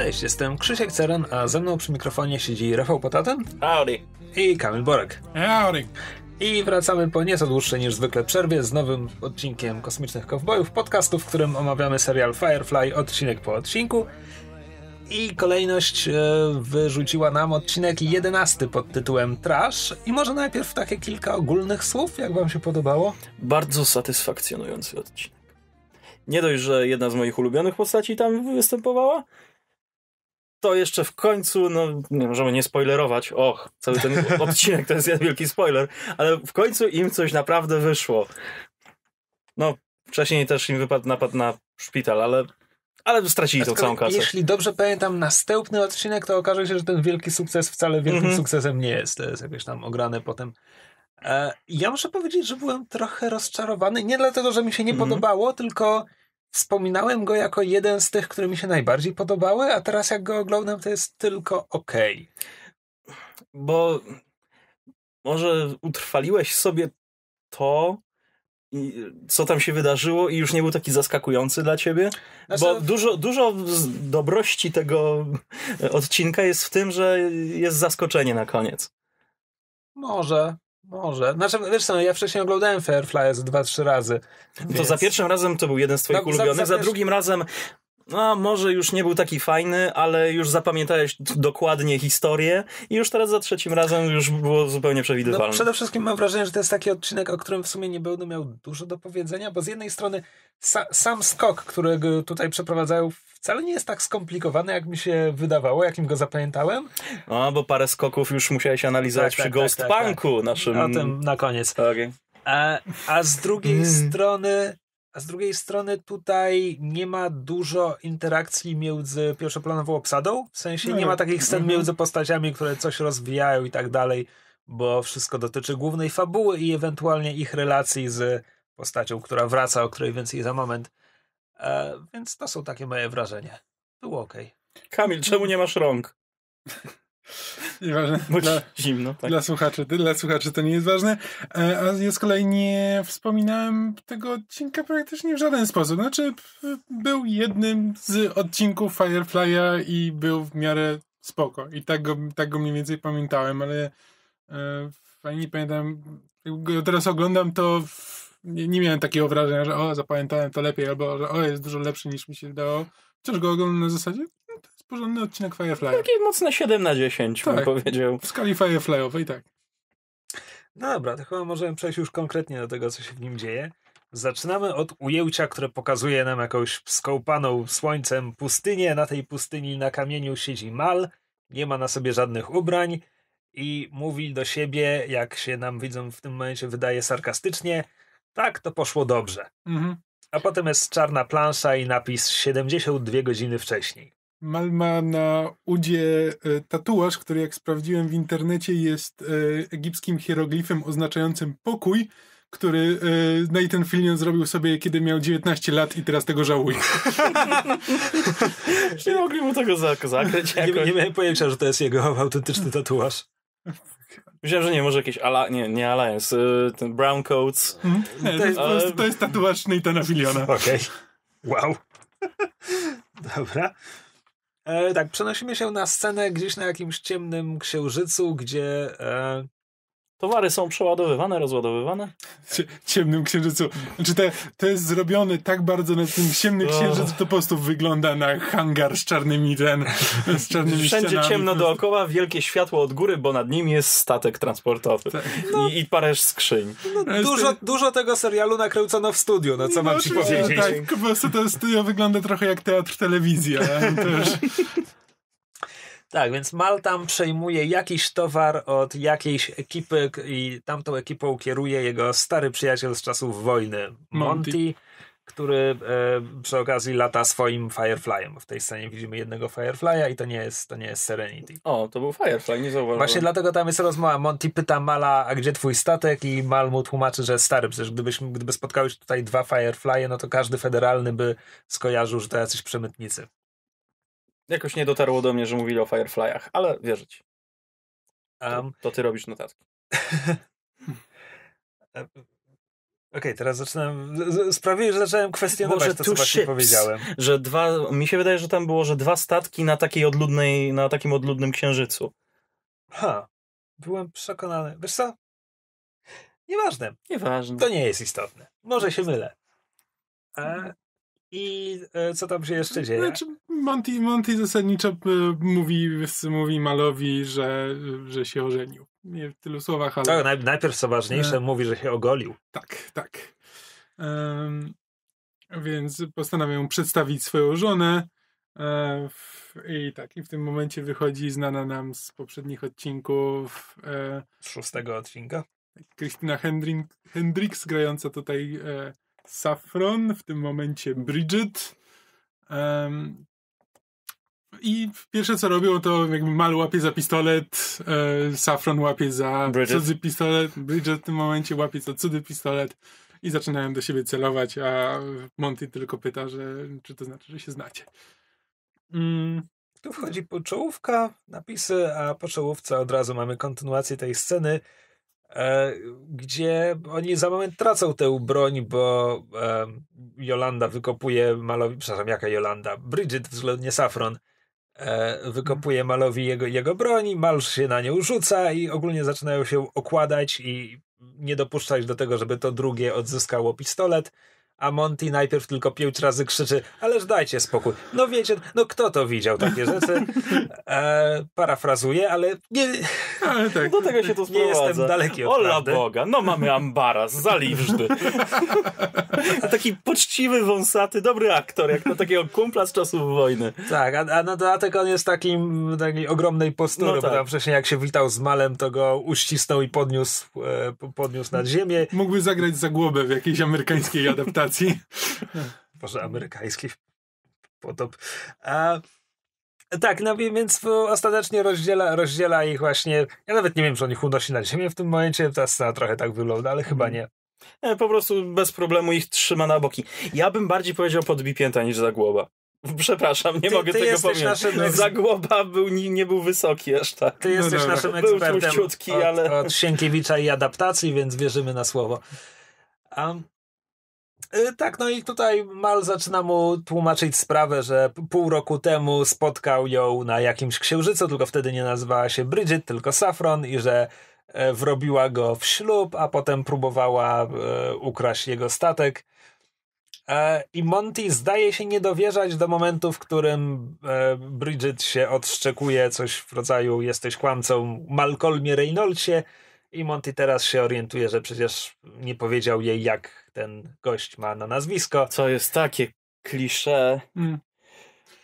Cześć, jestem Krzysiek Ceran, a ze mną przy mikrofonie siedzi Rafał Potaten Howdy. i Kamil Borek. Howdy. I wracamy po nieco dłuższej niż zwykle przerwie z nowym odcinkiem Kosmicznych Kowbojów, podcastu, w którym omawiamy serial Firefly odcinek po odcinku. I kolejność e, wyrzuciła nam odcinek 11 pod tytułem Trash. I może najpierw takie kilka ogólnych słów, jak wam się podobało? Bardzo satysfakcjonujący odcinek. Nie dość, że jedna z moich ulubionych postaci tam występowała, to jeszcze w końcu, no nie możemy nie spoilerować, och, cały ten odcinek to jest jeden wielki spoiler, ale w końcu im coś naprawdę wyszło. No, wcześniej też im wypadł napad na szpital, ale, ale stracili tą całą kasę. Jeśli dobrze pamiętam, następny odcinek to okaże się, że ten wielki sukces wcale wielkim Mhm. sukcesem nie jest. To jest jakoś tam ograne potem. E, ja muszę powiedzieć, że byłem trochę rozczarowany. Nie dlatego, że mi się nie Mhm. podobało, tylko wspominałem go jako jeden z tych, które mi się najbardziej podobały, a teraz jak go oglądam, to jest tylko okej. bo może utrwaliłeś sobie to, co tam się wydarzyło i już nie był taki zaskakujący dla ciebie? Znaczy- Bo dużo, dużo z dobrości tego odcinka jest w tym, że jest zaskoczenie na koniec. Może, może. Znaczy, wiesz co, ja wcześniej oglądałem Firefly z dwa, trzy razy. To więc- za pierwszym razem to był jeden z twoich No, za- ulubionych, za za, pierwszy- drugim razem no, może już nie był taki fajny, ale już zapamiętałeś dokładnie historię i już teraz za trzecim razem już było zupełnie No, przewidywalne. przede wszystkim mam wrażenie, że to jest taki odcinek, o którym w sumie nie będę miał dużo do powiedzenia, bo z jednej strony sa, sam skok, którego tutaj przeprowadzają, wcale nie jest tak skomplikowany, jak mi się wydawało, jakim go zapamiętałem. No, bo parę skoków już musiałeś analizować Tak, przy tak, Ghost tak, tak, Punku naszym... O tym na koniec. Okej. A, a z drugiej Mm. strony. A z drugiej strony tutaj nie ma dużo interakcji między pierwszoplanową obsadą. W sensie nie ma takich scen Mhm. między postaciami, które coś rozwijają i tak dalej, bo wszystko dotyczy głównej fabuły i ewentualnie ich relacji z postacią, która wraca, o której więcej za moment. E, więc to są takie moje wrażenia. Było ok. Kamil, czemu nie masz rąk? Nieważne. Bo Dla, zimno, tak? dla, słuchaczy, dla słuchaczy to nie jest ważne. E, A ja z kolei nie wspominałem tego odcinka praktycznie w żaden sposób. Znaczy, był jednym z odcinków Firefly'a i był w miarę spoko. I tak go, tak go mniej więcej pamiętałem, ale e, fajnie pamiętam. Jak go teraz oglądam, to w- nie, nie miałem takiego wrażenia, że o, zapamiętałem to lepiej, albo że o, jest dużo lepszy niż mi się wydało. Wciąż go oglądam na zasadzie, porządny odcinek Firefly'a. Takie mocne 7 na 10, bym Tak. powiedział. W skali Firefly'owej, tak. No dobra, to chyba możemy przejść już konkretnie do tego, co się w nim dzieje. Zaczynamy od ujęcia, które pokazuje nam jakąś skąpaną słońcem pustynię. Na tej pustyni na kamieniu siedzi Mal, nie ma na sobie żadnych ubrań i mówi do siebie, jak się nam widzą w tym momencie wydaje sarkastycznie, tak, to poszło dobrze. Mhm. A potem jest czarna plansza i napis 72 godziny wcześniej. Mal ma na udzie e, tatuaż, który jak sprawdziłem w internecie jest e, egipskim hieroglifem oznaczającym pokój, który e, Nathan Fillion zrobił sobie, kiedy miał 19 lat i teraz tego żałuje. Nie mogli mu tego zak- zakryć Nie, jakoś. nie miałem pojęcia, że to jest jego autentyczny tatuaż. Myślałem, że nie, może jakieś ala... Nie, nie Alliance, y, ten Brown Coats. Nie, to, jest po prostu, to jest tatuaż Nathana Filliona. Okej. Wow. Dobra. E, tak, przenosimy się na scenę gdzieś na jakimś ciemnym księżycu, gdzie e, Towary są przeładowywane, rozładowywane. Cie- Ciemnym księżycu. Znaczy te, to jest zrobione tak bardzo na tym ciemnym księżycu, to po prostu wygląda na hangar z czarnymi ten, z czarnymi Wszędzie ścianami. ciemno dookoła, wielkie światło od góry, bo nad nim jest statek transportowy. Tak. I, I parę skrzyń. jest dużo, to- dużo tego serialu nakręcono w studiu, no co mam ci powiedzieć. Tak, po prostu to studio wygląda trochę jak teatr telewizji, ale to już... Tak, więc Mal tam przejmuje jakiś towar od jakiejś ekipy i tamtą ekipą kieruje jego stary przyjaciel z czasów wojny, Monty, Monty. który e, przy okazji lata swoim Fireflyem. W tej scenie widzimy jednego Firefly'a i to nie jest, to nie jest Serenity. O, to był Firefly, nie zauważyłem. Właśnie dlatego tam jest rozmowa. Monty pyta Mala, a gdzie twój statek? I Mal mu tłumaczy, że stary, przecież gdybyśmy, gdyby spotkały się tutaj dwa Firefly'e, no to każdy federalny by skojarzył, że to jacyś przemytnicy. Jakoś nie dotarło do mnie, że mówili o Fireflyach, ale wierzyć. To, Um, to ty robisz notatki. Okej, teraz zaczynam. Sprawiłeś, że zacząłem kwestionować Boże, to, co właśnie powiedziałem. Że dwa, mi się wydaje, że tam było, że dwa statki na takiej odludnej, na takim odludnym księżycu. Ha, byłem przekonany. Wiesz co? Nieważne. Nieważne. To nie jest istotne. Może się mylę. E, I e, co tam się jeszcze dzieje? Znaczy, Monty, Monty zasadniczo e, mówi, mówi Malowi, że, że się ożenił. Nie w tylu słowach, ale... To naj, najpierw co ważniejsze, E. mówi, że się ogolił. Tak, tak. Em, więc postanawiam przedstawić swoją żonę. E, w, I tak, i w tym momencie wychodzi znana nam z poprzednich odcinków e, Z szóstego odcinka. Krystyna Hendrin, Hendricks, grająca tutaj e, Saffron, w tym momencie Bridget. I pierwsze co robią, to jakby Mal łapie za pistolet, e, Saffron łapie za Bridget. cudzy pistolet, Bridget w tym momencie łapie za cudzy pistolet i zaczynają do siebie celować, a Monty tylko pyta, że czy to znaczy, że się znacie. Mm, Tu wchodzi po czołówka, napisy, a po czołówce od razu mamy kontynuację tej sceny, e, gdzie oni za moment tracą tę broń, bo e, Jolanda wykopuje Malowi, przepraszam, jaka Jolanda? Bridget, względnie Saffron, e, wykopuje Malowi jego, jego broń, Mal się na nią rzuca i ogólnie zaczynają się okładać i nie dopuszczać do tego, żeby to drugie odzyskało pistolet. A Monty najpierw tylko pięć razy krzyczy, ależ dajcie spokój. No wiecie, no kto to widział takie rzeczy? E, parafrazuję, ale nie, ale tak, Do tego się to nie sprowadza. jestem daleki od Ola prawdy. Boga, no mamy ambaras, zaliwżdy. Taki poczciwy, wąsaty, dobry aktor, jak na takiego kumpla z czasów wojny. Tak, a, a na dodatek on jest takim takiej ogromnej postury, No bo tak. tam wcześniej jak się witał z Malem, to go uścisnął i podniósł, e, po- podniósł nad ziemię. mógłby zagrać za głowę w jakiejś amerykańskiej adaptacji. Boże, amerykański potop. A, tak, no więc ostatecznie rozdziela, rozdziela ich właśnie. Ja nawet nie wiem, czy on ich unosi na ziemię w tym momencie. Ta scena trochę tak wygląda, ale chyba nie. Nie, po prostu bez problemu ich trzyma na boki. Ja bym bardziej powiedział podbipięta niż Zagłoba. Przepraszam, nie Ty- mogę ty tego powiedzieć. naszym Zagłoba był, nie, nie był wysoki aż tak. Ty jesteś dobra. naszym Był ekspertem tłuściutki, od, ale- od Sienkiewicza i adaptacji, więc wierzymy na słowo. Um, tak, no i tutaj Mal zaczyna mu tłumaczyć sprawę, że pół roku temu spotkał ją na jakimś księżycu, tylko wtedy nie nazywała się Bridget, tylko Saffron i że e, wrobiła go w ślub, a potem próbowała e, ukraść jego statek. E, I Monty zdaje się nie dowierzać do momentu, w którym Bridget się odszczekuje coś w rodzaju jesteś kłamcą Malcolmie Reynoldsie i Monty teraz się orientuje, że przecież nie powiedział jej jak ten gość ma na nazwisko. Co jest takie klisze. Mm.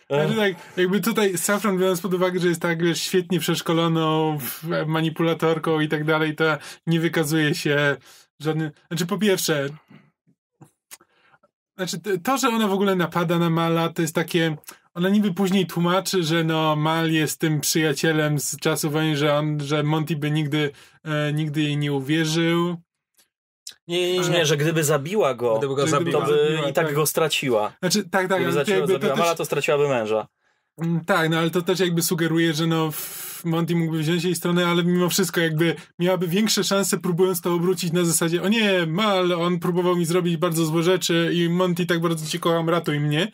Ale tak, jakby tutaj Saffron, biorąc pod uwagę, że jest tak wiesz, świetnie przeszkoloną manipulatorką i tak dalej, to nie wykazuje się żadnym... Znaczy po pierwsze, znaczy to, że ona w ogóle napada na Mala, to jest takie... Ona niby później tłumaczy, że no Mal jest tym przyjacielem z czasów wojny, że, on, że Monty by nigdy, e, nigdy jej nie uwierzył. Nie, nie, Nie, że gdyby zabiła go, Gdyby go zabiła. to by zabiła, i tak tak. go straciła. Znaczy, tak, tak, Gdyby to zacięła, jakby to zabiła też... Mala, to straciłaby męża. Mm, Tak, no ale to też jakby sugeruje, że no Monty mógłby wziąć jej stronę, ale mimo wszystko jakby miałaby większe szanse próbując to obrócić na zasadzie o nie, Mal, on próbował mi zrobić bardzo złe rzeczy i Monty tak bardzo cię kocham, ratuj mnie,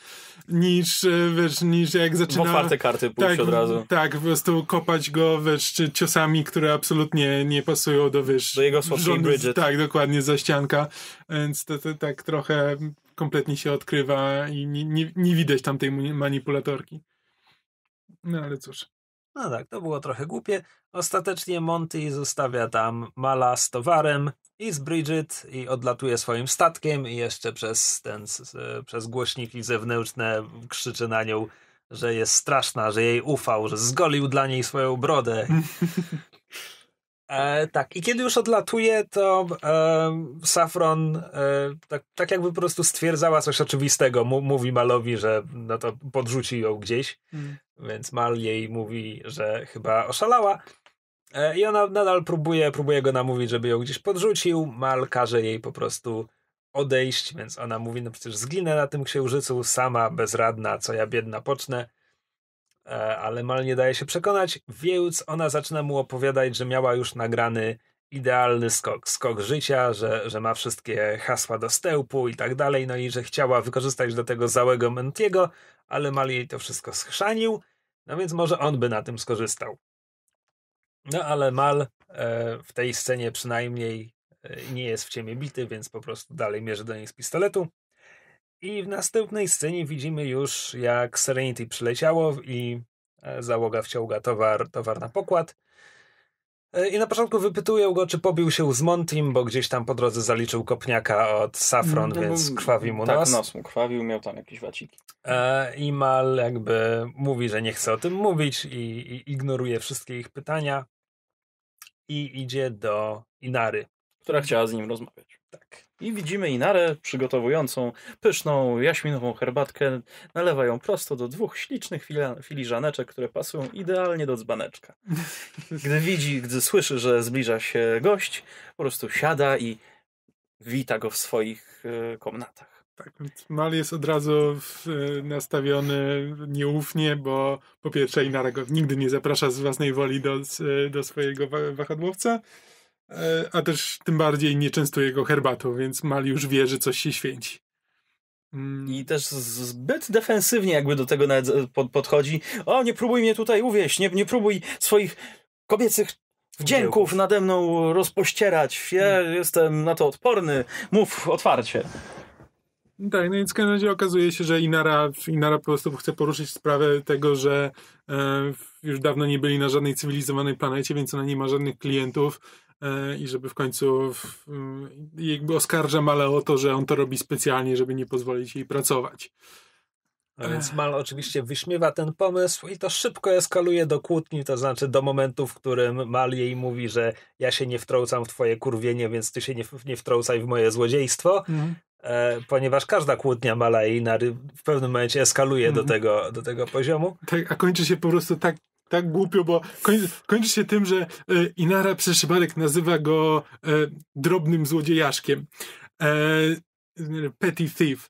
niż, e, wiesz, niż jak W zaczyna... otwarte karty pójść tak, od razu. Tak, po prostu kopać go, wiesz, ciosami, które absolutnie nie pasują do, wiesz... Do jego słodkiej Bridget. Tak, dokładnie, za ścianka, więc to, to tak trochę kompletnie się odkrywa i nie, nie, nie widać tam tej mani- manipulatorki. No ale cóż. No tak, to było trochę głupie. Ostatecznie Monty zostawia tam Mala z towarem i z Bridget i odlatuje swoim statkiem i jeszcze przez ten, przez głośniki zewnętrzne krzyczy na nią, że jest straszna, że jej ufał, że zgolił dla niej swoją brodę. E, tak, i kiedy już odlatuje, to e, Saffron e, tak, tak jakby po prostu stwierdzała coś oczywistego. Mu, mówi Malowi, że no to podrzuci ją gdzieś. Więc Mal jej mówi, że chyba oszalała. E, I ona nadal próbuje, próbuje go namówić, żeby ją gdzieś podrzucił. Mal każe jej po prostu odejść, więc ona mówi, no przecież zginę na tym księżycu sama, bezradna, co ja biedna pocznę. E, Ale Mal nie daje się przekonać, więc ona zaczyna mu opowiadać, że miała już nagrany idealny skok, skok życia, że, że ma wszystkie hasła do stełpu i tak dalej, no i że chciała wykorzystać do tego załego Mentiego, ale Mal jej to wszystko schrzanił, no więc może on by na tym skorzystał. No ale Mal e, w tej scenie przynajmniej e, nie jest w ciemię bity, więc po prostu dalej mierzy do niej z pistoletu. I w następnej scenie widzimy już, jak Serenity przyleciało i e, załoga wciąga towar, towar na pokład. I na początku wypytują go, czy pobił się z Montim, bo gdzieś tam po drodze zaliczył kopniaka od Safron, No bo- więc krwawi mu tak, nos. nos mu krwawił, miał tam jakieś waciki. I Mal jakby mówi, że nie chce o tym mówić i, i ignoruje wszystkie ich pytania. I idzie do Inary. Która chciała z nim rozmawiać. Tak. I widzimy Inarę przygotowującą pyszną jaśminową herbatkę. Nalewa ją prosto do dwóch ślicznych filiżaneczek, które pasują idealnie do dzbaneczka. Gdy widzi, gdy słyszy, że zbliża się gość, po prostu siada i wita go w swoich e, komnatach. Tak, więc Mal jest od razu e, nastawiony nieufnie, bo po pierwsze Inara go nigdy nie zaprasza z własnej woli do, do swojego wa- wahadłowca, e, a też tym bardziej nie częstuje go herbatą, więc Mal już wie, że coś się święci. Mm, I też zbyt defensywnie jakby do tego nawet e, pod, podchodzi. O, nie próbuj mnie tutaj uwieść, nie, nie próbuj swoich kobiecych wdzięków nade mną rozpościerać. Ja jestem na to odporny. Mów otwarcie. Tak, no i w każdym razie okazuje się, że Inara, Inara po prostu chce poruszyć sprawę tego, że e, już dawno nie byli na żadnej cywilizowanej planecie, więc ona nie ma żadnych klientów e, i żeby w końcu w, m, jakby oskarża Male o to, że on to robi specjalnie, żeby nie pozwolić jej pracować. A więc Mal oczywiście wyśmiewa ten pomysł i to szybko eskaluje do kłótni, to znaczy do momentu, w którym Mal jej mówi, że ja się nie wtrącam w twoje kurwienie, więc ty się nie, nie wtrącaj w moje złodziejstwo, e, ponieważ każda kłótnia Mala i Inary w pewnym momencie eskaluje do, Mhm. tego, do tego poziomu. Tak, a kończy się po prostu tak, tak głupio, bo koń, kończy się tym, że e, Inara przez przypadek nazywa go e, drobnym złodziejaszkiem. E, petty thief.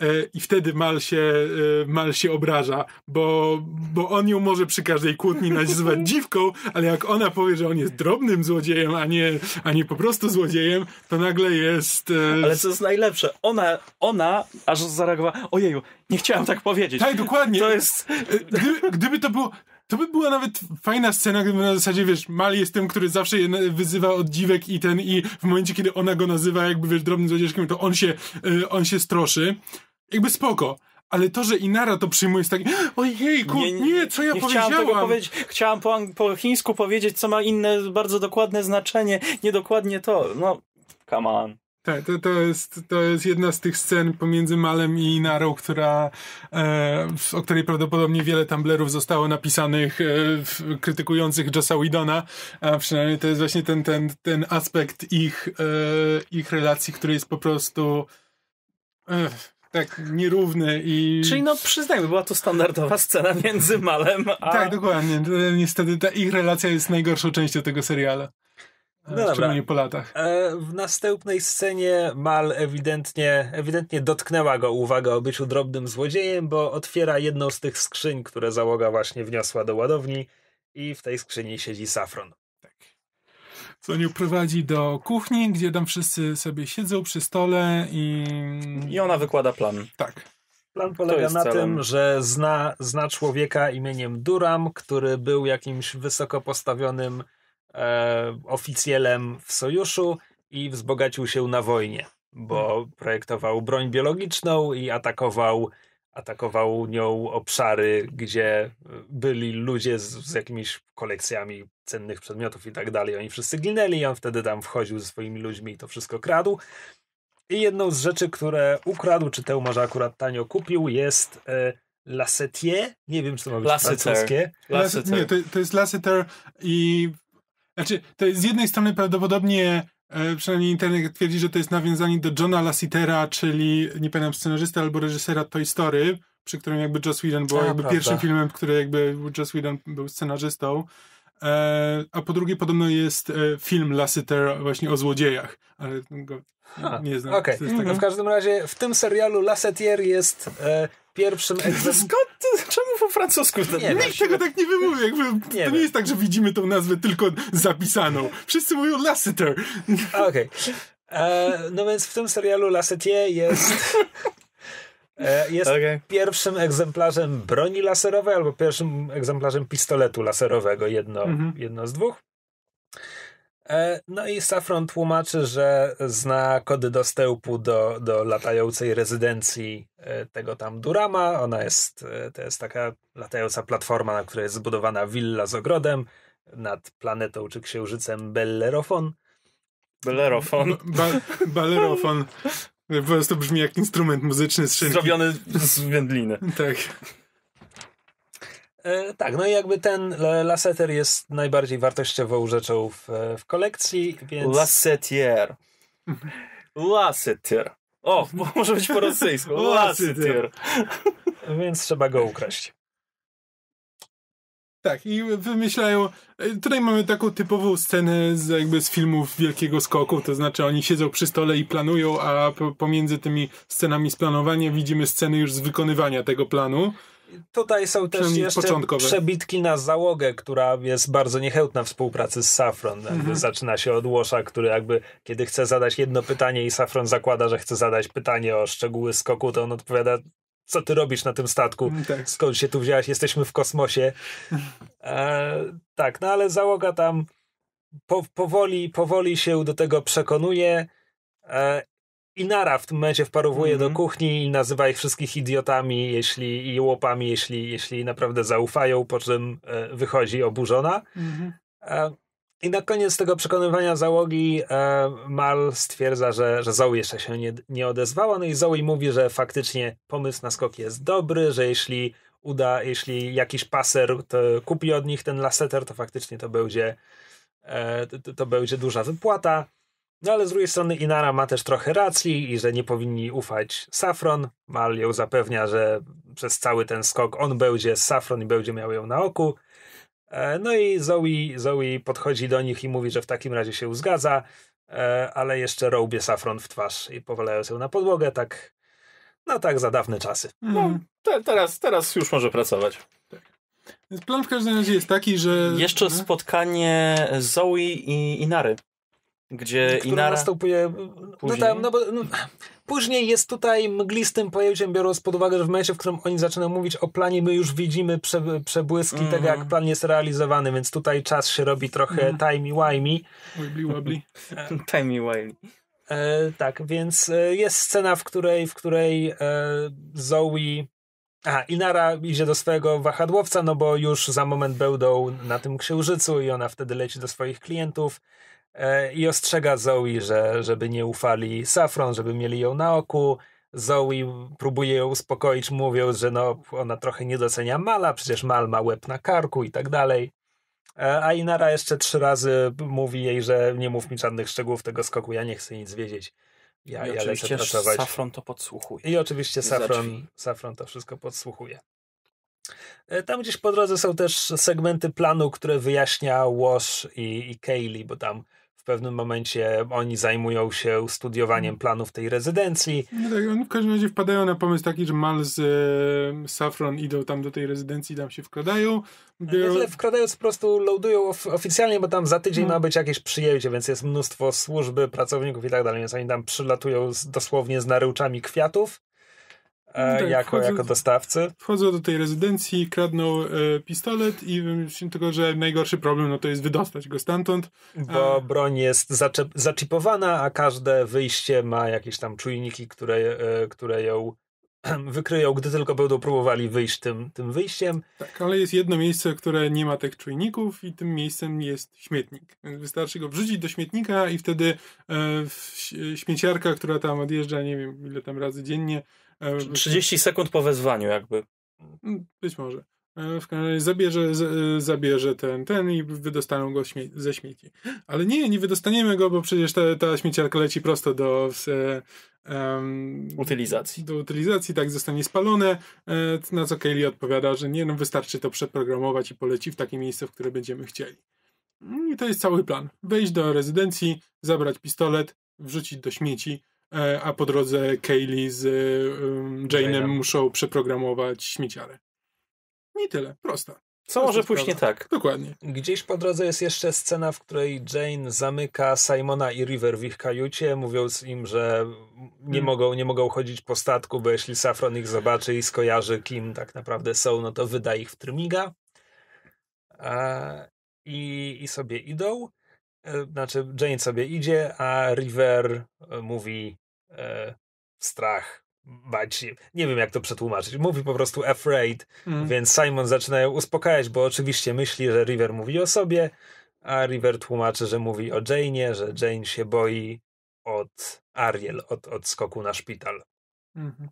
E, I wtedy Mal się, e, Mal się obraża, bo, bo on ją może przy każdej kłótni nazywać dziwką, ale jak ona powie, że on jest drobnym złodziejem, a nie, a nie po prostu złodziejem, to nagle jest... e, Ale co jest najlepsze, ona, ona aż zareagowała, ojeju, nie chciałam tak powiedzieć. Tak, dokładnie. To jest... Gdyby, gdyby to było. To by była nawet fajna scena, gdyby na zasadzie, wiesz, Mal jest tym, który zawsze je wyzywa od dziwek i ten, i w momencie, kiedy ona go nazywa jakby, wiesz, drobnym złodziejkiem, to on się, y, on się stroszy. Jakby spoko. Ale to, że Inara to przyjmuje jest takie, ojejku, nie, co ja nie powiedziałam? Chciałam, tego powiedzieć, chciałam po, po chińsku powiedzieć, co ma inne, bardzo dokładne znaczenie, niedokładnie to. No, come on. Tak, to, to, jest, to jest jedna z tych scen pomiędzy Malem i Inarą, która, e, o której prawdopodobnie wiele Tumblerów zostało napisanych e, w, krytykujących Jossa Whedona, a przynajmniej to jest właśnie ten, ten, ten aspekt ich, e, ich relacji, który jest po prostu e, tak nierówny i... Czyli no przyznajmy, była to standardowa scena między Malem a... Tak, dokładnie. Niestety ta ich relacja jest najgorszą częścią tego serialu. No No dobra. Po latach. E, w następnej scenie Mal ewidentnie, ewidentnie dotknęła go uwaga o byciu drobnym złodziejem, bo otwiera jedną z tych skrzyń, które załoga właśnie wniosła do ładowni i w tej skrzyni siedzi Safron. co nią prowadzi do kuchni, gdzie tam wszyscy sobie siedzą przy stole i... I ona wykłada plan. Tak. Plan polega na celem. tym, że zna, zna człowieka imieniem Duram, który był jakimś wysoko postawionym e, oficjelem w sojuszu i wzbogacił się na wojnie, bo projektował broń biologiczną i atakował, atakował nią obszary, gdzie byli ludzie z, z jakimiś kolekcjami cennych przedmiotów i tak dalej. Oni wszyscy ginęli i on wtedy tam wchodził ze swoimi ludźmi i to wszystko kradł. I jedną z rzeczy, które ukradł, czy tę może akurat tanio kupił, jest e, Lassetier. Nie wiem, czy to ma być Lassiter. francuskie. Lassiter. Nie, to, to jest Lasseter i... Znaczy, to jest z jednej strony prawdopodobnie, e, przynajmniej internet twierdzi, że to jest nawiązanie do Johna Lassetera, czyli, nie pamiętam, scenarzysta albo reżysera Toy Story, przy którym jakby Joss Whedon był A, jakby prawda. pierwszym filmem, który jakby Joss Whedon był scenarzystą. E, a po drugie podobno jest e, film Lasseter właśnie o złodziejach, ale go Ha, nie znam. Jest taka- w każdym razie w tym serialu Lassetier jest e, pierwszym egzemplarzem. Skąd ty, czemu francusku. To Nie, Nikt tego tak nie wymówi. Nie to wiem. nie jest tak, że widzimy tą nazwę tylko zapisaną. Wszyscy mówią Lassiter. Okej. E, No więc w tym serialu Lassetier jest... e, Jest Okej. pierwszym egzemplarzem broni laserowej albo pierwszym egzemplarzem pistoletu laserowego, jedno, Mhm. jedno z dwóch. E, No i Safron tłumaczy, że zna kody dostępu do, do latającej rezydencji e, tego tam Durama. Ona jest, to jest taka latająca platforma, na której jest zbudowana willa z ogrodem nad planetą czy księżycem Bellerofon. Bellerofon. Ba balerofon. Po prostu brzmi jak instrument muzyczny z szynki. Zrobiony z wędliny. Tak. E, tak, no i jakby ten Lasseter jest najbardziej wartościową rzeczą w, w kolekcji, więc... Lassetier. Lassetier. O, może być po rosyjsku. Lassetier. Więc trzeba go ukraść. Tak, i wymyślają. e, Tutaj mamy taką typową scenę z, jakby z filmów Wielkiego Skoku, to znaczy oni siedzą przy stole i planują, a po, pomiędzy tymi scenami z planowania widzimy sceny już z wykonywania tego planu. Tutaj są też jeszcze początkowe. przebitki na załogę, która jest bardzo niechętna współpracy z Safron. Mhm. Zaczyna się od Łosza, który jakby kiedy chce zadać jedno pytanie i Safron zakłada, że chce zadać pytanie o szczegóły skoku, to on odpowiada, co ty robisz na tym statku? Tak. skąd się tu wziąłeś, jesteśmy w kosmosie. E, tak, no ale załoga tam po, powoli, powoli się do tego przekonuje. E, I Nara w tym momencie wparowuje Mhm. do kuchni i nazywa ich wszystkich idiotami jeśli, i łopami, jeśli, jeśli naprawdę zaufają, po czym e, wychodzi oburzona. Mhm. I na koniec tego przekonywania załogi e, Mal stwierdza, że, że Zoe jeszcze się nie, nie odezwała. No i Zoe mówi, że faktycznie pomysł na skok jest dobry, że jeśli uda, jeśli jakiś paser kupi od nich ten laseter, to faktycznie to będzie, e, to, to będzie duża wypłata. No ale z drugiej strony Inara ma też trochę racji i że nie powinni ufać Safron. Mal ją zapewnia, że przez cały ten skok on będzie z Safron i będzie miał ją na oku. E, No i Zoe, Zoe podchodzi do nich i mówi, że w takim razie się zgadza, e, ale jeszcze rołbie Safron w twarz i powalając ją na podłogę, tak, no tak za dawne czasy. Mhm. Te, teraz, teraz już może pracować. Więc plan w każdym razie jest taki, że. Jeszcze Mhm. spotkanie Zoe i Inary. Gdzie Która Inara... następuje. No Później? tam, no bo, no, później jest tutaj mglistym pojęciem, biorąc pod uwagę, że w momencie, w którym oni zaczynają mówić o planie, my już widzimy prze, przebłyski Mhm. tego, jak plan jest realizowany, więc tutaj czas się robi trochę Mhm. timey-wimey. Wibbly wobbly. Timey Wiley. E, tak, więc e, jest scena, w której, w której e, Zoe. A, Inara idzie do swojego wahadłowca, no bo już za moment będą na tym księżycu i ona wtedy leci do swoich klientów i ostrzega Zoe, że, żeby nie ufali Safron, żeby mieli ją na oku. Zoe próbuje ją uspokoić, mówiąc, że no, ona trochę nie docenia Mala, przecież Mal ma łeb na karku i tak dalej. E, A Inara jeszcze trzy razy mówi jej, że nie mów mi żadnych szczegółów tego skoku, ja nie chcę nic wiedzieć. Ja, I ja lecę oczywiście pracować. Safron to podsłuchuje. I oczywiście Safron. Safron to wszystko podsłuchuje. E, Tam gdzieś po drodze są też segmenty planu, które wyjaśnia Wash i, i Kaylee, bo tam w pewnym momencie oni zajmują się studiowaniem planów tej rezydencji. No tak, oni w każdym razie wpadają na pomysł taki, że Mal z e, Safron idą tam do tej rezydencji, tam się wkradają. Nie Biorą, tyle wkradając po prostu loadują of- oficjalnie, bo tam za tydzień No. ma być jakieś przyjęcie, więc jest mnóstwo służby, pracowników i tak dalej, więc oni tam przylatują z, dosłownie z naryłczami kwiatów e, No tak, jako, wchodzą- jako dostawcy. wchodzą do tej rezydencji, kradną e, pistolet i wymyślą tylko, że najgorszy problem no to jest wydostać go stamtąd. Bo broń jest zaczep- zaczipowana, a każde wyjście ma jakieś tam czujniki, które, e, które ją wykryją, gdy tylko będą próbowali wyjść tym, tym wyjściem. Tak, ale jest jedno miejsce, które nie ma tych czujników i tym miejscem jest śmietnik. Wystarczy go wrzucić do śmietnika i wtedy e, śmieciarka, która tam odjeżdża, nie wiem ile tam razy dziennie. E, 30 sekund po wezwaniu jakby. Mm, Być może. E, W każdym razie zabierze, e, zabierze ten, ten i wydostaną go śmie- ze śmieci. Ale nie, nie wydostaniemy go, bo przecież ta, ta śmieciarka leci prosto do e, em, Utylizacji. Do utylizacji, tak zostanie spalone. E, na co Kaylee odpowiada, że nie, no wystarczy to przeprogramować i poleci w takie miejsce, w które będziemy chcieli. Mm, I to jest cały plan. Wejść do rezydencji, zabrać pistolet, wrzucić do śmieci, e, a po drodze Kaylee z um, Jane'em muszą przeprogramować śmieciarę. I tyle, prosta. Co może pójść nie tak? Dokładnie. Gdzieś po drodze jest jeszcze scena, w której Jane zamyka Simona i River w ich kajucie, mówiąc im, że nie, Hmm. mogą, nie mogą chodzić po statku, bo jeśli Safron ich zobaczy i skojarzy, kim tak naprawdę są, no to wyda ich w trymiga. E, i, I sobie idą. E, Znaczy, Jane sobie idzie, a River e, mówi e, strach, bać się. Nie wiem, jak to przetłumaczyć. Mówi po prostu afraid. Mm. Więc Simon zaczyna ją uspokajać, bo oczywiście myśli, że River mówi o sobie, a River tłumaczy, że mówi o Jane'ie, że Jane się boi od Ariel, od, od skoku na szpital. Mhm.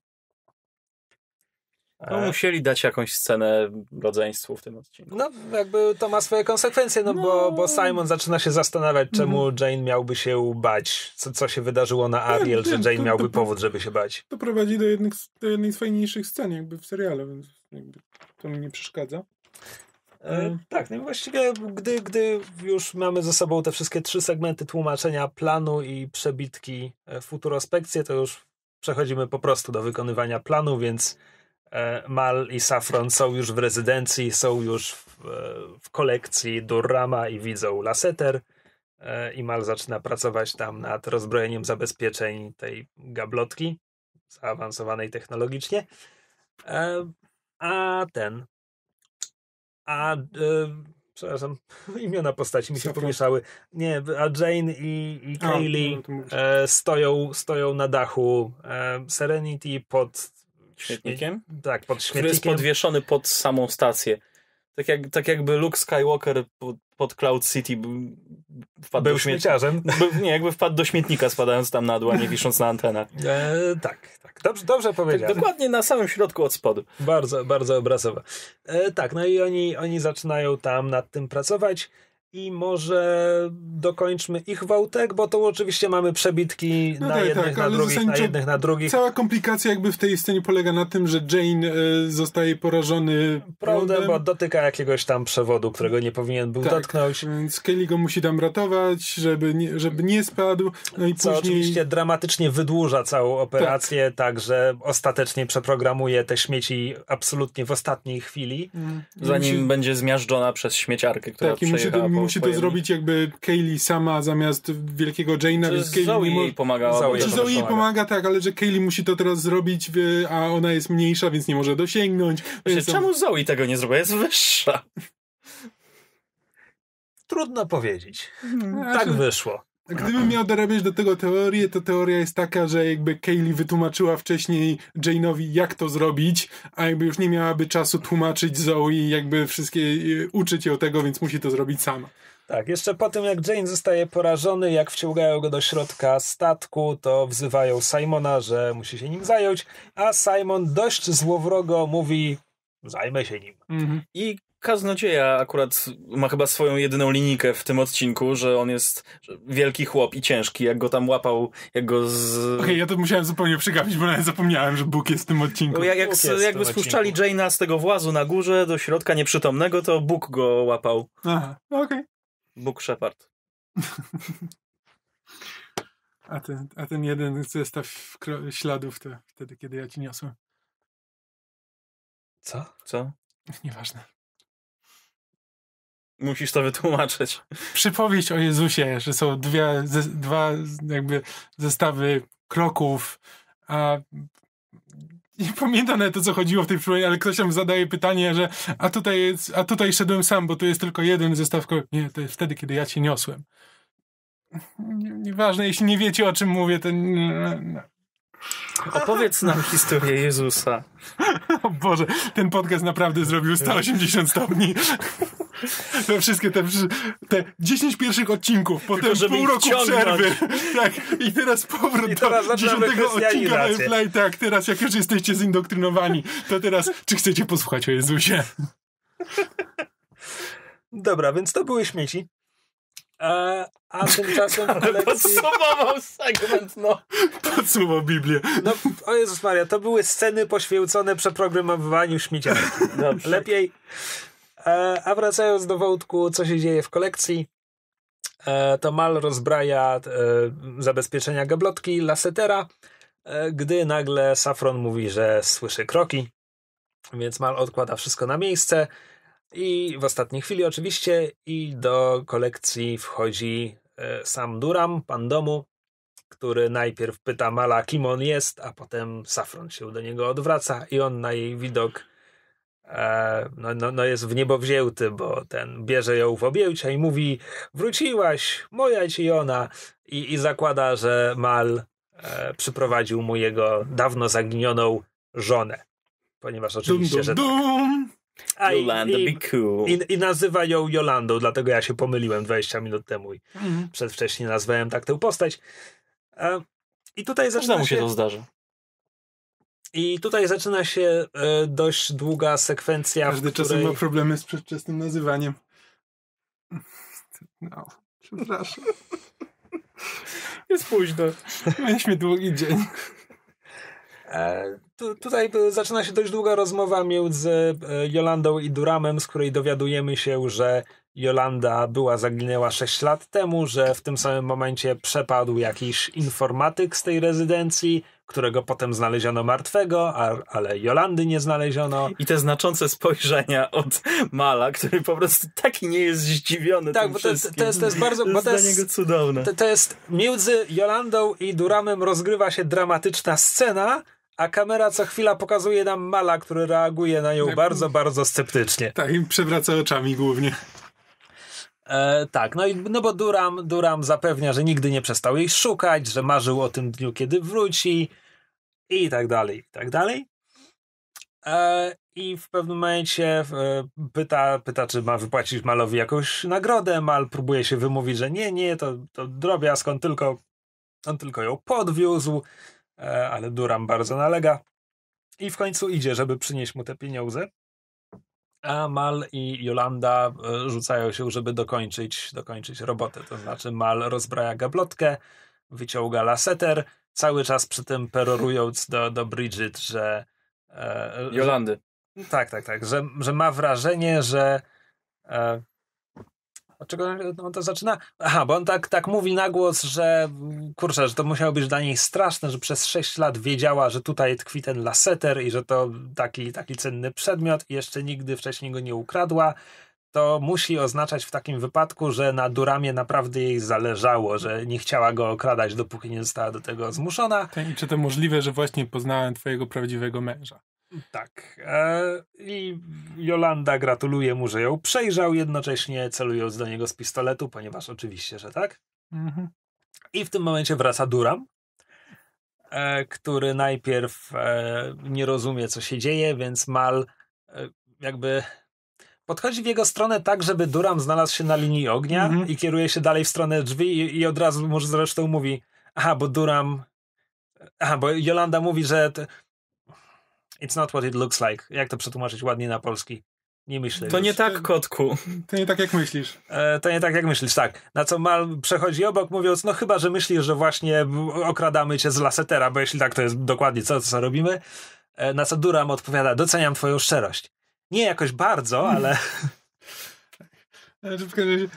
No, E, musieli dać jakąś scenę rodzeństwu w tym odcinku. No, jakby to ma swoje konsekwencje, no, Bo, bo Simon zaczyna się zastanawiać, czemu Jane miałby się bać, co, co się wydarzyło na Ariel, że wiem, Jane to- miałby to- powód, żeby się bać. To prowadzi do, jednych, do jednej z fajniejszych scen jakby w serialu, więc jakby to mi nie przeszkadza. E, Mm. tak, no i właściwie gdy, gdy już mamy ze sobą te wszystkie trzy segmenty tłumaczenia planu i przebitki e, futurospekcje, to już przechodzimy po prostu do wykonywania planu, więc e, Mal i Safron są już w rezydencji, są już w, e, w kolekcji Durrama i widzą Lasseter e, i Mal zaczyna pracować tam nad rozbrojeniem zabezpieczeń tej gablotki zaawansowanej technologicznie. E, a ten a e, przepraszam, imiona postaci mi się pomieszały. Nie, a Jane i, i Kaylee e, stoją, stoją na dachu e, Serenity pod Śmietnikiem? Tak, pod Który jest śmietnikiem. podwieszony pod samą stację. Tak, jak, tak jakby Luke Skywalker pod, pod Cloud City wpadł Był do śmieciarzem. By, nie, jakby wpadł do śmietnika spadając tam na dół, a nie wisząc na antenach. E, tak, tak. Dobrze, dobrze Tak, powiedziałem. dokładnie na samym środku od spodu. Bardzo, bardzo obrazowe. E, tak, no i oni, oni zaczynają tam nad tym pracować i może dokończmy ich wątek, bo to oczywiście mamy przebitki No na tak, jednych, tak, na ale drugich, na jednych, na drugich. Cała komplikacja jakby w tej scenie polega na tym, że Jane e, zostaje porażony Prawda, prądem, bo dotyka jakiegoś tam przewodu, którego nie powinien był Tak. dotknąć. więc Kelly go musi tam ratować, żeby nie, żeby nie spadł. No i Co później... oczywiście dramatycznie wydłuża całą operację, tak. że ostatecznie przeprogramuje te śmieci absolutnie w ostatniej chwili. Mm. Zanim musi- będzie zmiażdżona przez śmieciarkę, która Tak, przejechała po musi to zrobić jakby Kaylee sama zamiast wielkiego Jane'a, Czy więc Kaylee Zoe nie mo- jej pomagała. Zoe Czy Zoe jej pomaga. pomaga, tak, ale że Kaylee musi to teraz zrobić, a ona jest mniejsza, więc nie może dosięgnąć. To- Czemu Zoe tego nie zrobiła? Jest wyższa. Trudno powiedzieć. Znaczy, Tak wyszło. Gdybym miał dorabiać do tego teorię, to teoria jest taka, że jakby Kaylee wytłumaczyła wcześniej Jane'owi, jak to zrobić, a jakby już nie miałaby czasu tłumaczyć Zoe, jakby wszystkie y, uczyć ją tego, więc musi to zrobić sama. Tak, jeszcze po tym jak Jane zostaje porażony, jak wciągają go do środka statku, to wzywają Simona, że musi się nim zająć, a Simon dość złowrogo mówi, zajmę się nim. Mhm. I kaznodzieja akurat ma chyba swoją jedyną linijkę w tym odcinku, że on jest wielki chłop i ciężki, jak go tam łapał, jak go z... Okej, ja to musiałem zupełnie przegapić, bo nawet zapomniałem, że Bóg jest w tym odcinku. Bo jak, jak, w jakby spuszczali. Jane'a z tego włazu na górze do środka nieprzytomnego, to Bóg go łapał. Aha, okej. Bóg Shepard. A, ten, a ten jeden zestaw śladów to wtedy, kiedy ja ci niosłem. Co? Co? Nieważne. Musisz to wytłumaczyć. Przypowieść o Jezusie, że są dwie, ze, dwa jakby zestawy kroków, a nie pamiętam nawet o co chodziło w tej przypowieści, ale ktoś tam zadaje pytanie, że a tutaj, jest, a tutaj szedłem sam, bo tu jest tylko jeden zestaw kroków. Nie, to jest wtedy, kiedy ja cię niosłem. Nie- Nieważne, jeśli nie wiecie o czym mówię, to... Opowiedz nam historię Jezusa. O Boże, ten podcast naprawdę zrobił 180 stopni. To wszystkie te, te 10 pierwszych odcinków, potem żeby pół roku przerwy. Tak, i teraz powrót I teraz do zaczynamy 10 odcinka. Firefly. Tak, teraz jak już jesteście zindoktrynowani, to teraz czy chcecie posłuchać o Jezusie? Dobra, więc to były śmieci. A, a tymczasem w kolekcji... Podsumował segment, no. Podsumował Biblię. No, o Jezus Maria, to były sceny poświęcone przeprogramowywaniu śmieciarki. Dobrze. Lepiej. E, a wracając do wątku, co się dzieje w kolekcji, e, to Mal rozbraja e, zabezpieczenia gablotki Lassetera, gdy nagle Safron mówi, że słyszy kroki. Więc Mal odkłada wszystko na miejsce i w ostatniej chwili oczywiście i do kolekcji wchodzi sam Duram, pan domu, który najpierw pyta Mala, kim on jest, a potem Safron się do niego odwraca i on na jej widok no, no, no jest w niebo wzięty, bo ten bierze ją w objęcia i mówi wróciłaś, moja ci ona i, i zakłada, że Mal e, przyprowadził mu jego dawno zaginioną żonę. Ponieważ oczywiście, dum, że dum, dum. a, i, Yolanda, i, be cool. i, I nazywa ją Jolandą, dlatego ja się pomyliłem 20 minut temu i Mhm. przedwcześnie nazwałem tak tę postać. E, I tutaj zaczyna Każdemu się się, to zdarza. I tutaj zaczyna się e, dość długa sekwencja, Każdy w czasem której... ma problemy z przedwczesnym nazywaniem. No, przepraszam. Jest późno. Mieliśmy długi dzień. E, tu, tutaj e, zaczyna się dość długa rozmowa między e, Jolandą i Duramem, z której dowiadujemy się, że Jolanda była zaginęła 6 lat temu, że w tym samym momencie przepadł jakiś informatyk z tej rezydencji, którego potem znaleziono martwego, a, ale Jolandy nie znaleziono. I te znaczące spojrzenia od Mala, który po prostu taki nie jest zdziwiony Tak, tym bo to, wszystkim. to, jest, to jest bardzo... To Bo jest to dla jest, niego cudowne. to, to jest między Jolandą i Duramem rozgrywa się dramatyczna scena, a kamera co chwila pokazuje nam Mala, który reaguje na nią Tak. bardzo, bardzo sceptycznie. Tak, i przewraca oczami głównie. E, tak, no i no bo Duram, Duram zapewnia, że nigdy nie przestał jej szukać, że marzył o tym dniu, kiedy wróci i tak dalej, i tak dalej. E, I w pewnym momencie e, pyta, pyta, czy ma wypłacić Malowi jakąś nagrodę. Mal próbuje się wymówić, że nie, nie, to, to drobiazg, on tylko, on tylko ją podwiózł, e, ale Duram bardzo nalega. I w końcu idzie, żeby przynieść mu te pieniądze. A Mal i Jolanda rzucają się, żeby dokończyć, dokończyć robotę. To znaczy Mal rozbraja gablotkę, wyciąga laseter, cały czas przy tym perorując do, do Bridget, że... E, Jolandy. że tak, tak, tak, że, że ma wrażenie, że... E, od czego on to zaczyna? Aha, bo on tak, tak mówi na głos, że kurczę, że to musiało być dla niej straszne, że przez 6 lat wiedziała, że tutaj tkwi ten laseter i że to taki, taki cenny przedmiot i jeszcze nigdy wcześniej go nie ukradła. To musi oznaczać w takim wypadku, że na Duramie naprawdę jej zależało, że nie chciała go okradać, dopóki nie została do tego zmuszona. I czy to możliwe, że właśnie poznałem twojego prawdziwego męża? Tak. E, I Jolanda gratuluje mu, że ją przejrzał, jednocześnie celując do niego z pistoletu, ponieważ oczywiście, że tak. Mhm. I w tym momencie wraca Duram, e, który najpierw e, nie rozumie, co się dzieje, więc Mal jakby podchodzi w jego stronę tak, żeby Duram znalazł się na linii ognia Mhm. i kieruje się dalej w stronę drzwi i, i od razu może zresztą mówi aha, bo Duram aha, bo Jolanda mówi, że it's not what it looks like. Jak to przetłumaczyć ładnie na polski? Nie myślę. To już. nie tak, kotku. To nie tak jak myślisz. E, to nie tak jak myślisz, tak. Na co Mal przechodzi obok, mówiąc, no chyba, że myślisz, że właśnie okradamy cię z lasetera, bo jeśli tak, to jest dokładnie co, co robimy. E, na co Duram odpowiada, doceniam twoją szczerość. Nie jakoś bardzo, ale razie,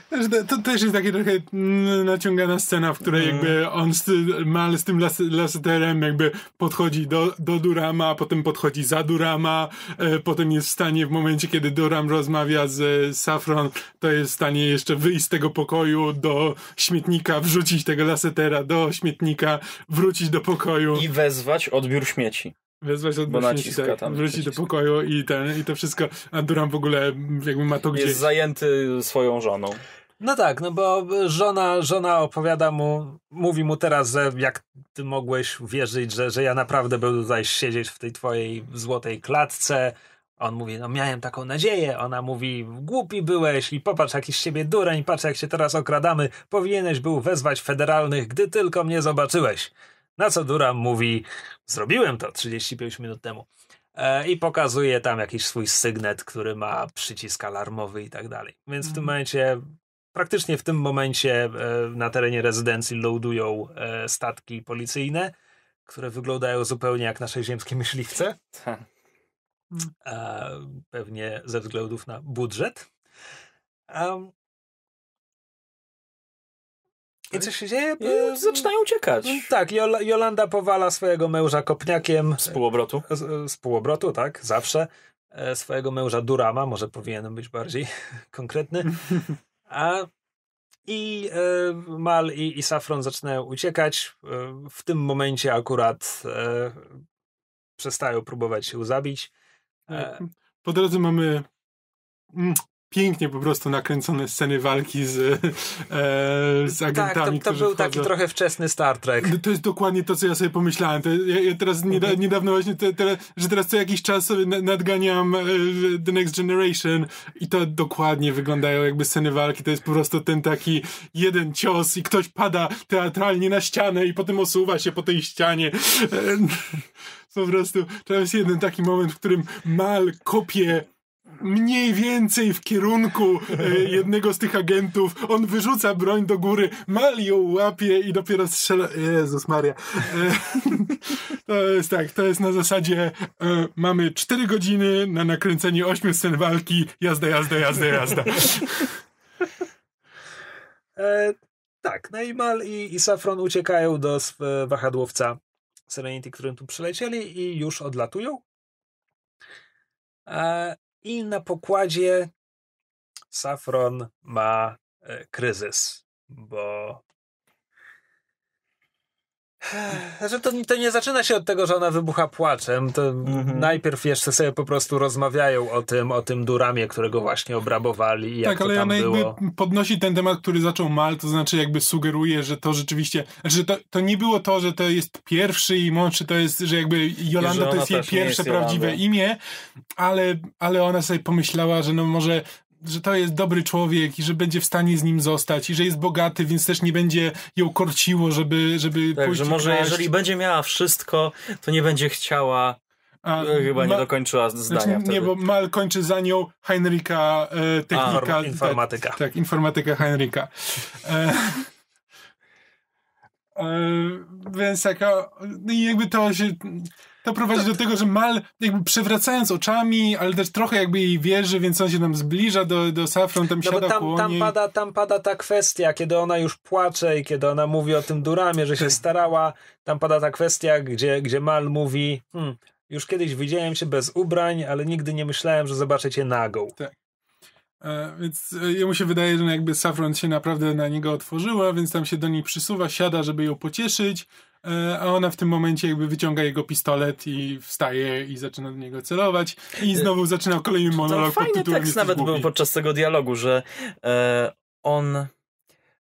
znaczy, to, też jest takie trochę mm, naciągana scena, w której Mm. jakby on z, Mal z tym las, laseterem jakby podchodzi do, do Durama, potem podchodzi za Durama, e, potem jest w stanie w momencie, kiedy Duram rozmawia z Safron, to jest w stanie jeszcze wyjść z tego pokoju do śmietnika, wrzucić tego lasetera do śmietnika, wrócić do pokoju, I wezwać odbiór śmieci. Wezwać od bo śmieci, naciska tak, tam wrócić do pokoju i, ten, i to wszystko, a Duram w ogóle jakby ma to gdzieś. Jest zajęty swoją żoną. no tak, no bo żona, żona opowiada mu, mówi mu teraz, że jak ty mogłeś wierzyć, że, że ja naprawdę będę tutaj siedzieć w tej twojej złotej klatce. On mówi, no miałem taką nadzieję. Ona mówi, głupi byłeś i popatrz jakiś z siebie dureń, patrz jak się teraz okradamy. Powinieneś był wezwać federalnych, gdy tylko mnie zobaczyłeś. Na co Duram mówi, zrobiłem to 35 minut temu. E, I pokazuje tam jakiś swój sygnet, który ma przycisk alarmowy i tak dalej. Więc w tym Mhm. momencie, praktycznie w tym momencie e, na terenie rezydencji loadują e, statki policyjne, które wyglądają zupełnie jak nasze ziemskie myśliwce. Ta. E, pewnie ze względów na budżet. I co się dzieje? I zaczynają uciekać. Tak, Jol- Jolanda powala swojego męża kopniakiem Z półobrotu. z, z półobrotu, tak, zawsze. e, swojego męża Durama, może powinienem być bardziej konkretny. A i e, Mal i, i Safron zaczynają uciekać. E, w tym momencie akurat e, przestają próbować się zabić. E, Po drodze mamy mm, pięknie po prostu nakręcone sceny walki z, e, z agentami, tak, to, to był wchodzą. taki trochę wczesny Star Trek. To jest dokładnie to, co ja sobie pomyślałem. To ja, ja teraz nieda, Mhm. niedawno właśnie, te, te, że teraz co jakiś czas sobie na- nadganiam e, The Next Generation i to dokładnie wyglądają jakby sceny walki. To jest po prostu ten taki jeden cios i ktoś pada teatralnie na ścianę i potem osuwa się po tej ścianie. E, Po prostu to jest jeden taki moment, w którym Mal kopie mniej więcej w kierunku e, jednego z tych agentów. On wyrzuca broń do góry, Mal ją łapie i dopiero strzela. Jezus Maria. E, to jest tak, to jest na zasadzie e, mamy 4 godziny na nakręcenie 8 scen walki, jazda, jazda, jazda, jazda. E, tak, no i Mal i, i Safron uciekają do wahadłowca Serenity, którym tu przylecieli i już odlatują. E, I na pokładzie Safron ma e, kryzys, bo że to, to nie zaczyna się od tego, że ona wybucha płaczem. To Mhm. najpierw jeszcze sobie po prostu rozmawiają o tym, o tym Duramie, którego właśnie obrabowali i jak tak, to ale tam ona było. jakby podnosi ten temat, który zaczął Mal, to znaczy jakby sugeruje, że to rzeczywiście, że to, to nie było to, że to jest pierwszy i mądrzy, to jest, że jakby Jolanda że to jest jej pierwsze jest prawdziwe imię, ale, ale ona sobie pomyślała, że no może że to jest dobry człowiek i że będzie w stanie z nim zostać i że jest bogaty, więc też nie będzie ją korciło, żeby, żeby Tak, pójść że może kraść. jeżeli będzie miała wszystko, to nie będzie chciała. A, e, Chyba nie dokończyła zdania Znaczy, wtedy. nie, bo Mal kończy za nią Heinricha, e, technika. Inform- informatyka. Tak, tak, informatyka Heinricha. E, e, więc taka, no i jakby to się, to prowadzi do tego, że Mal jakby przewracając oczami, ale też trochę jakby jej wierzy, więc on się tam zbliża do, do Safron, tam No siada tam, tam, pada, tam pada ta kwestia, kiedy ona już płacze i kiedy ona mówi o tym Duramie, że się Tak. starała, tam pada ta kwestia, gdzie, gdzie Mal mówi hmm, już kiedyś widziałem cię bez ubrań, ale nigdy nie myślałem, że zobaczę cię nagą. E, więc e, jemu się wydaje, że jakby Safron się naprawdę na niego otworzyła, więc tam się do niej przysuwa, siada, żeby ją pocieszyć, a ona w tym momencie jakby wyciąga jego pistolet i wstaje i zaczyna do niego celować i znowu zaczyna kolejny To monolog pod fajny tytułem tekst nawet głupi. był podczas tego dialogu, że e, on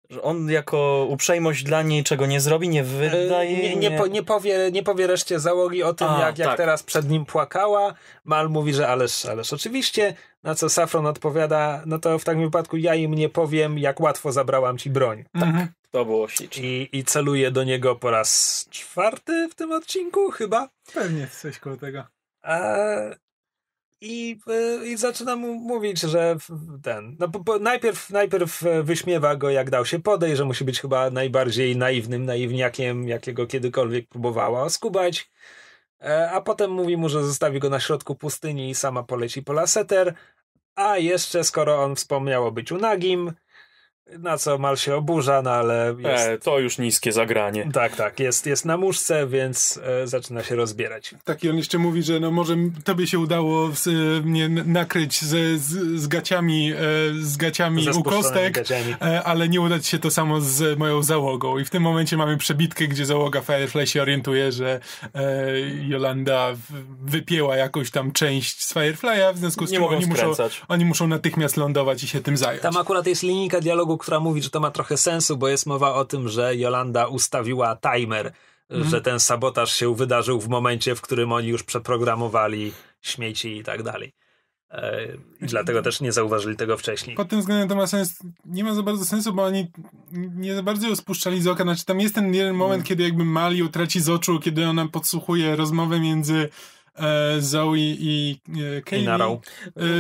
że on jako uprzejmość dla niej czego nie zrobi, nie wydaje... E, nie, nie, po, nie, powie, nie powie reszcie załogi o tym, A, jak, jak tak. teraz przed nim płakała. Mal mówi, że ależ, ależ oczywiście, na co Safron odpowiada, no to w takim wypadku ja im nie powiem, jak łatwo zabrałam ci broń. Mhm. To było śliczne. I, I celuje do niego po raz czwarty w tym odcinku, chyba. Pewnie coś koło tego. A, i, y, I zaczyna mu mówić, że ten. No, po, po, najpierw, najpierw e, wyśmiewa go, jak dał się podejść, że musi być chyba najbardziej naiwnym naiwniakiem, jakiego kiedykolwiek próbowała oskubać. E, A potem mówi mu, że zostawi go na środku pustyni i sama poleci po laseter. A jeszcze, skoro on wspomniał o byciu nagim, na co Mal się oburza, no ale jest. E, to już niskie zagranie. Tak, tak, jest, jest na muszce, więc e, zaczyna się rozbierać. Tak, i on jeszcze mówi, że no może tobie się udało z, mnie n- nakryć z, z, z gaciami, e, z gaciami u kostek, gaciami. e, ale nie uda ci się to samo z moją załogą. I w tym momencie mamy przebitkę, gdzie załoga Firefly się orientuje, że e, Jolanda wypięła jakąś tam część z Firefly'a, w związku z Nie czym mogą oni muszą, oni muszą natychmiast lądować i się tym zająć. Tam akurat jest linijka dialogu, która mówi, że to ma trochę sensu, bo jest mowa o tym, że Jolanda ustawiła timer, że ten sabotaż się wydarzył w momencie, w którym oni już przeprogramowali śmieci i tak dalej. E, I dlatego też nie zauważyli tego wcześniej. Pod tym względem to ma sens, nie ma za bardzo sensu, bo oni nie za bardzo ją spuszczali z oka. Znaczy tam jest ten jeden moment, Mm. kiedy jakby Mali ją traci z oczu, kiedy ona podsłuchuje rozmowę między Zoe i e, Kaylee. Inarą.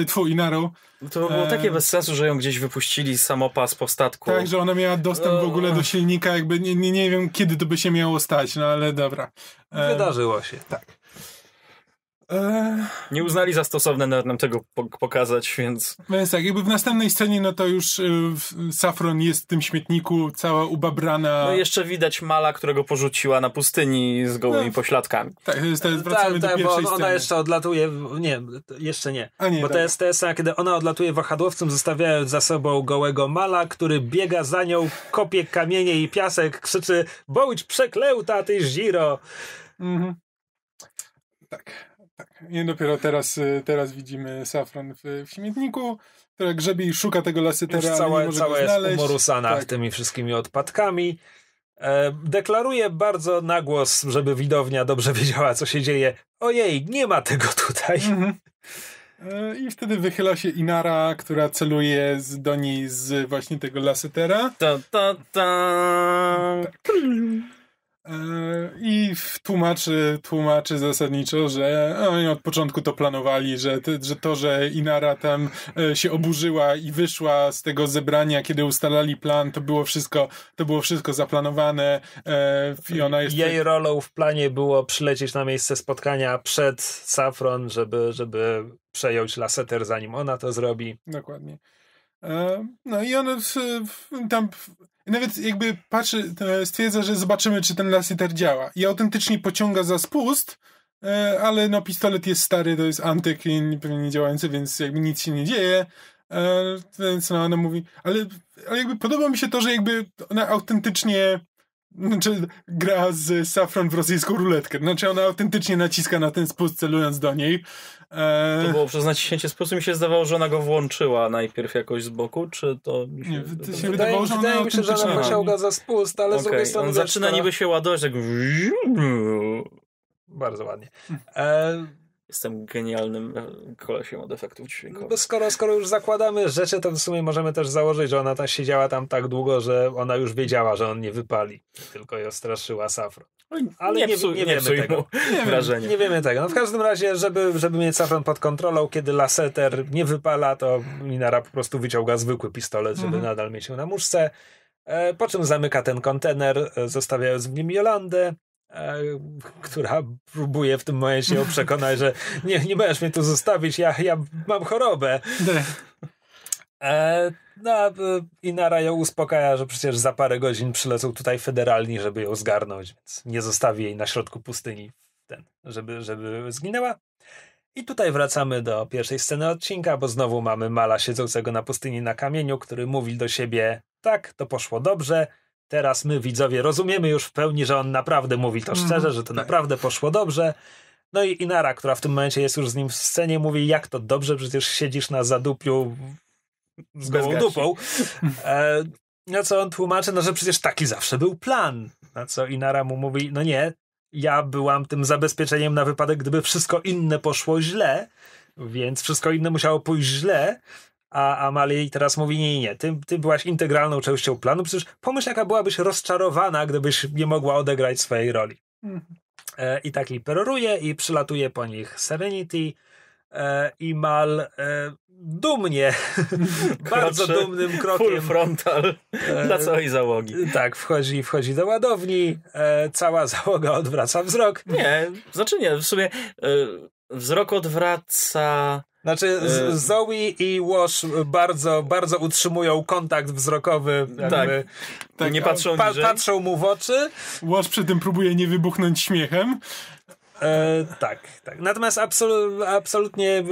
E, tfu, Inarą. To było E, takie bez sensu, że ją gdzieś wypuścili z samopas po statku. Tak, że ona miała dostęp w ogóle do silnika, jakby nie, nie, nie wiem kiedy to by się miało stać, no ale dobra. E, Wydarzyło się. Tak. Nie uznali za stosowne nawet nam tego po- pokazać, więc Więc tak, jakby w następnej scenie, no to już y, Safron jest w tym śmietniku, cała ubabrana. no jeszcze widać Mala, którego porzuciła na pustyni z gołymi No. pośladkami. Tak, to jest, to jest, wracamy tak, do tak, bo pierwszej ona sceny. jeszcze odlatuje. Nie, to jeszcze nie. A nie, bo to dobra. jest, to jest scena, kiedy ona odlatuje wahadłowcem, zostawiając za sobą gołego mala, który biega za nią, kopie kamienie i piasek, krzyczy: Bądź przeklęta, ty Ziro! Mhm. Tak, tak. I dopiero teraz, y, teraz widzimy Safron w, w śmietniku, która grzebie i szuka tego Już lasytera, ale nie całe, może całe go jest znaleźć. umorusana Tak. tymi wszystkimi odpadkami. E, deklaruje bardzo na głos, żeby widownia dobrze wiedziała, co się dzieje. Ojej, nie ma tego tutaj. Mhm. E, I wtedy wychyla się Inara, która celuje z, do niej z właśnie tego lasytera. Ta, ta, ta. E, I tłumaczy, tłumaczy zasadniczo, że oni od początku to planowali, że, że to, że Inara tam e, się oburzyła i wyszła z tego zebrania, kiedy ustalali plan, to było wszystko, to było wszystko zaplanowane e, i ona jest... Jej rolą w planie było przylecieć na miejsce spotkania przed Safron, żeby, żeby przejąć laseter, zanim ona to zrobi. Dokładnie. E, No i on w, w, tam w, nawet jakby patrzy, stwierdza, że zobaczymy, czy ten lasyter działa. I autentycznie pociąga za spust, e, ale no pistolet jest stary, to jest antyk i pewnie nie działający, więc jakby nic się nie dzieje. E, Więc no ona mówi, ale, ale jakby podoba mi się to, że jakby ona autentycznie znaczy gra z Safron w rosyjską ruletkę. Znaczy ona autentycznie naciska na ten spust celując do niej. E, To było przez naciśnięcie sposób mi się zdawało, że ona go włączyła najpierw jakoś z boku, czy to mi się... Nie, to się Wydaje- wydawało, że ona wydaje mi się, że ona pociąga za spust, ale z Okej, drugiej strony on zaczyna to- niby się ładować, tak... Bardzo ładnie. E, Jestem genialnym e, kolesiem od efektów bo dźwiękowych. skoro, skoro już zakładamy rzeczy, to w sumie możemy też założyć, że ona tam siedziała tam tak długo, że ona już wiedziała, że on nie wypali. Tylko ją straszyła Safron. ale nie- psuj, nie wiemy psuj tego. wrażenia. Nie wiemy tego. No w każdym razie, żeby, żeby mieć Safron pod kontrolą, kiedy Laseter nie wypala, to Minara po prostu wyciąga zwykły pistolet, żeby Mhm. nadal mieć ją na muszce. E, po czym zamyka ten kontener, e, zostawiając w nim Jolandę, która próbuje w tym momencie ją przekonać, że nie, nie będziesz mnie tu zostawić, ja, ja mam chorobę. E, no, e, Inara ją uspokaja, że przecież za parę godzin przylecą tutaj federalni, żeby ją zgarnąć, więc nie zostawi jej na środku pustyni, ten, żeby, żeby zginęła. I tutaj wracamy do pierwszej sceny odcinka, bo znowu mamy Mala siedzącego na pustyni na kamieniu, który mówi do siebie: Tak, to poszło dobrze. Teraz my, widzowie, rozumiemy już w pełni, że on naprawdę mówi to Mhm, szczerze, że to tak. naprawdę poszło dobrze. No i Inara, która w tym momencie jest już z nim w scenie, mówi: Jak to dobrze, przecież siedzisz na zadupiu z gołą dupą. E, na co on tłumaczy, no że przecież taki zawsze był plan. Na co Inara mu mówi, no nie, ja byłam tym zabezpieczeniem na wypadek, gdyby wszystko inne poszło źle, więc wszystko inne musiało pójść źle. A Amalia jej teraz mówi, nie, nie, ty, ty byłaś integralną częścią planu, przecież pomyśl, jaka byłabyś rozczarowana, gdybyś nie mogła odegrać swojej roli. Mhm. E, I tak jej peroruje i przylatuje po nich Serenity e, i Mal e, dumnie, bardzo dumnym Full krokiem frontal e, dla całej załogi. tak, wchodzi, wchodzi do ładowni, e, cała załoga odwraca wzrok. Nie, znaczy nie, w sumie e, wzrok odwraca... Znaczy E. Zoe i Wash bardzo, bardzo utrzymują kontakt wzrokowy. Jakby, Tak, nie patrzą pa, patrzą mu w oczy. Łoż przy tym próbuje nie wybuchnąć śmiechem. E, tak, tak. Natomiast absolu, absolutnie e,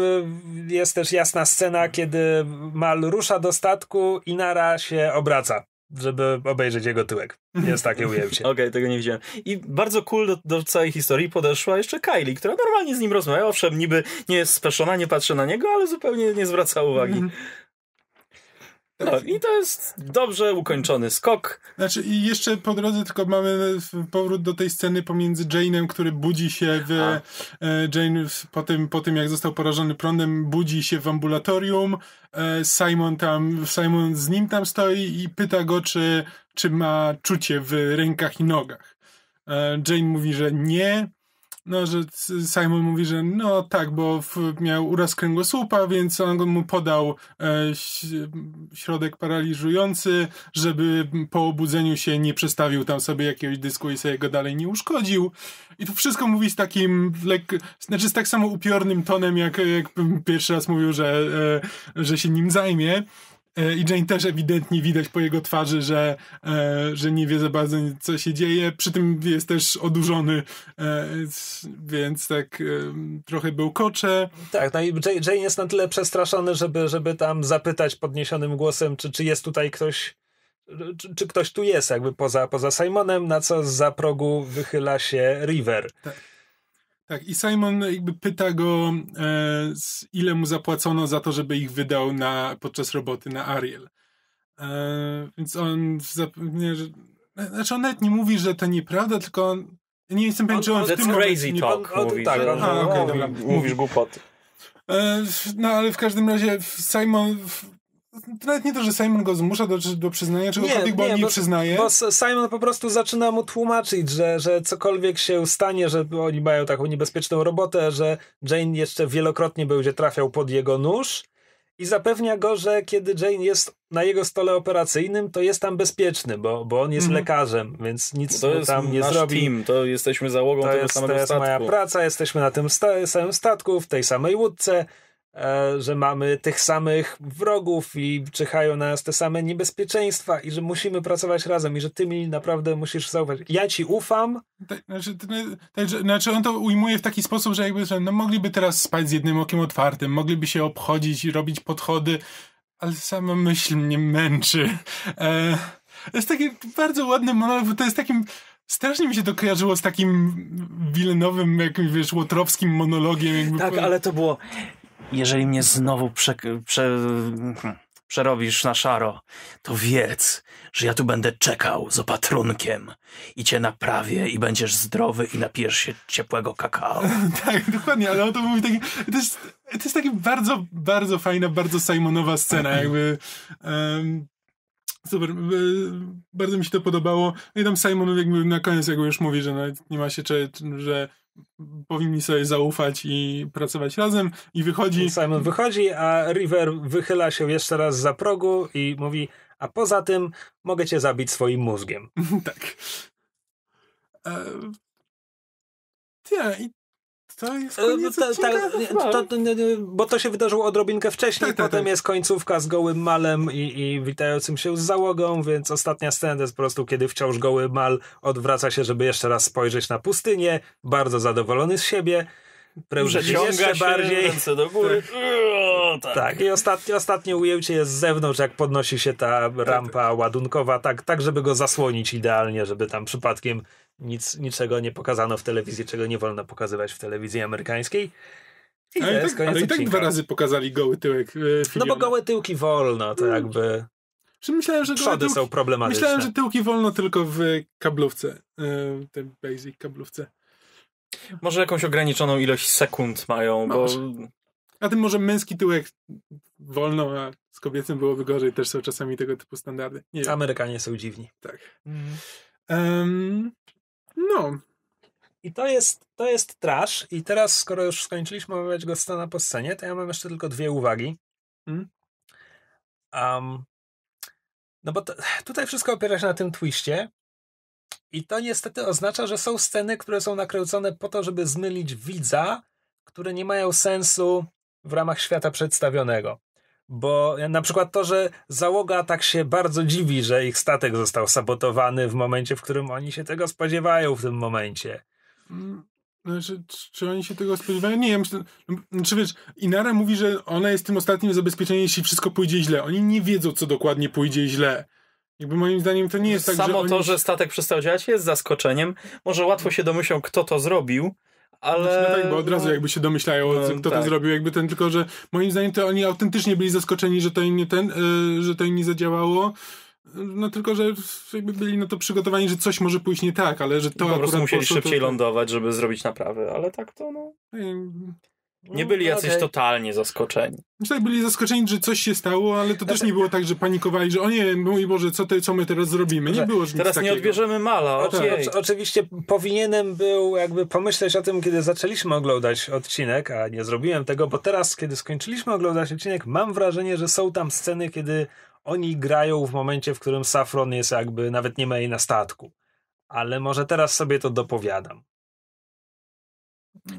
jest też jasna scena, kiedy Mal rusza do statku i Nara się obraca, żeby obejrzeć jego tyłek. Jest takie ujęcie. Okej, tego nie widziałem. I bardzo cool do, do całej historii podeszła jeszcze Kylie, która normalnie z nim rozmawia. Owszem, niby nie jest speszona, nie patrzy na niego, ale zupełnie nie zwraca uwagi. Mhm. No i to jest dobrze ukończony skok. Znaczy i jeszcze po drodze tylko mamy powrót do tej sceny pomiędzy Jane'em, który budzi się w... A. E, Jane po tym, po tym jak został porażony prądem budzi się w ambulatorium. E, Simon tam, Simon z nim tam stoi i pyta go, czy, czy ma czucie w rękach i nogach. E, Jane mówi, że nie. No, że Simon mówi, że no tak, bo miał uraz kręgosłupa, więc on mu podał e, środek paraliżujący, żeby po obudzeniu się nie przestawił tam sobie jakiegoś dysku i sobie go dalej nie uszkodził. I to wszystko mówi z takim, lek, znaczy z tak samo upiornym tonem, jak, jak pierwszy raz mówił, że, e, że się nim zajmie. E, I Jane też ewidentnie widać po jego twarzy, że, e, że nie wie za bardzo, co się dzieje. Przy tym jest też odurzony, e, więc tak trochę był kocze. Tak, no i Jane jest na tyle przestraszony, żeby, żeby tam zapytać podniesionym głosem, czy, czy jest tutaj ktoś, czy, czy ktoś tu jest, jakby poza, poza Simonem, na co za progu wychyla się River. Tak. Tak, i Simon jakby pyta go, e, ile mu zapłacono za to, żeby ich wydał na, podczas roboty na Ariel. E, więc on zapewnia, że. Znaczy, on nawet nie mówi, że to nieprawda, tylko on. Nie jestem pewien, czy on w tym crazy talk on, mówi, tak, że, on, okay, mówisz głupoty. E, no ale w każdym razie Simon to nawet nie to, że Simon go zmusza do, do przyznania czegokolwiek, nie, bo on nie bo, przyznaje. Bo Simon po prostu zaczyna mu tłumaczyć, że, że cokolwiek się stanie, że oni mają taką niebezpieczną robotę, że Jane jeszcze wielokrotnie będzie trafiał pod jego nóż i zapewnia go, że kiedy Jane jest na jego stole operacyjnym, to jest tam bezpieczny, bo, bo on jest mm. lekarzem, więc nic to jest tam nie nasz zrobi. Team, to jesteśmy załogą to tego jest, samego To jest statku. moja praca, jesteśmy na tym sta samym statku, w tej samej łódce że mamy tych samych wrogów i czyhają na nas te same niebezpieczeństwa i że musimy pracować razem i że ty mi naprawdę musisz zaufać. Ja ci ufam. Znaczy, tak, znaczy on to ujmuje w taki sposób, że jakby że no mogliby teraz spać z jednym okiem otwartym, mogliby się obchodzić i robić podchody, ale sama myśl mnie męczy. E, to jest taki bardzo ładny monolog, bo to jest takim Strasznie mi się to kojarzyło z takim wilenowym, jakimś, wiesz, łotrowskim monologiem. Jakby tak, ale to było jeżeli mnie znowu prze, prze, przerobisz na szaro, to wiedz, że ja tu będę czekał z opatrunkiem i cię naprawię i będziesz zdrowy i napijesz się ciepłego kakao. tak, dokładnie, ale o to mówi taki, to jest, to jest taka bardzo, bardzo fajna, bardzo Simonowa scena, jakby um, Super, bardzo mi się to podobało. No I tam Simon jakby na koniec jakby już mówi, że nie ma się czy, że powinni sobie zaufać i pracować razem i wychodzi. Simon wychodzi, a River wychyla się jeszcze raz za progu i mówi, a poza tym mogę cię zabić swoim mózgiem. tak. E... Ja, i to jest koniec ta, ta, to, to, Bo to się wydarzyło odrobinkę wcześniej, tak, tak, potem tak. jest końcówka z gołym malem i, i witającym się z załogą, więc ostatnia scena to jest po prostu, kiedy wciąż goły mal odwraca się, żeby jeszcze raz spojrzeć na pustynię, bardzo zadowolony z siebie, pręży się jeszcze bardziej. Ręce do góry. Tak. tak. i ostatnie, ostatnie ujęcie jest z zewnątrz, jak podnosi się ta rampa tak. ładunkowa, tak, tak, żeby go zasłonić idealnie, żeby tam przypadkiem nic, niczego nie pokazano w telewizji, czego nie wolno pokazywać w telewizji amerykańskiej. I ale, i tak, ale i tak dwa razy pokazali goły tyłek. Yy, no bo gołe tyłki wolno, to jakby. Myślałem, że Przody tyłki, są problematyczne. Myślałem, że tyłki wolno tylko w kablówce. Yy, tej basic kablówce. Może jakąś ograniczoną ilość sekund mają, bo... A tym może męski tyłek wolno, a z kobiecym byłoby gorzej. Też są czasami tego typu standardy. Nie Amerykanie są dziwni. Tak. Mhm. Um, no. I to jest, to jest trash. I teraz, skoro już skończyliśmy omawiać go scena po scenie, to ja mam jeszcze tylko dwie uwagi. Hmm? Um, no bo to, tutaj wszystko opiera się na tym twiście. I to niestety oznacza, że są sceny, które są nakręcone po to, żeby zmylić widza, które nie mają sensu w ramach świata przedstawionego. Bo na przykład to, że załoga tak się bardzo dziwi, że ich statek został sabotowany w momencie, w którym oni się tego spodziewają w tym momencie. Mm, znaczy, czy oni się tego spodziewają? Nie, ja myślę, znaczy wiesz, Inara mówi, że ona jest tym ostatnim zabezpieczeniem, jeśli wszystko pójdzie źle. Oni nie wiedzą, co dokładnie pójdzie źle. Jakby moim zdaniem to nie jest tak, Samo że to, że statek przestał działać jest zaskoczeniem. Może łatwo się domyślą, kto to zrobił, ale... No tak, bo od razu no, jakby się domyślają, no, kto tak. to zrobił, jakby ten, tylko że moim zdaniem to oni autentycznie byli zaskoczeni, że to im nie ten, yy, że to im nie zadziałało. No tylko, że jakby byli na to przygotowani, że coś może pójść nie tak, ale że to Po prostu musieli szybciej to... lądować, żeby zrobić naprawy, ale tak to no... Nie byli jacyś Okej. totalnie zaskoczeni. Znaczy, tak byli zaskoczeni, że coś się stało, ale to też nie było tak, że panikowali, że o nie, mój Boże, co, te, co my teraz zrobimy? Nie Że było nic Teraz nie takiego. odbierzemy mala, okej. oczy, oczywiście powinienem był jakby pomyśleć o tym, kiedy zaczęliśmy oglądać odcinek, a nie zrobiłem tego, bo teraz, kiedy skończyliśmy oglądać odcinek, mam wrażenie, że są tam sceny, kiedy oni grają w momencie, w którym Safron jest jakby, nawet nie ma jej na statku. Ale może teraz sobie to dopowiadam.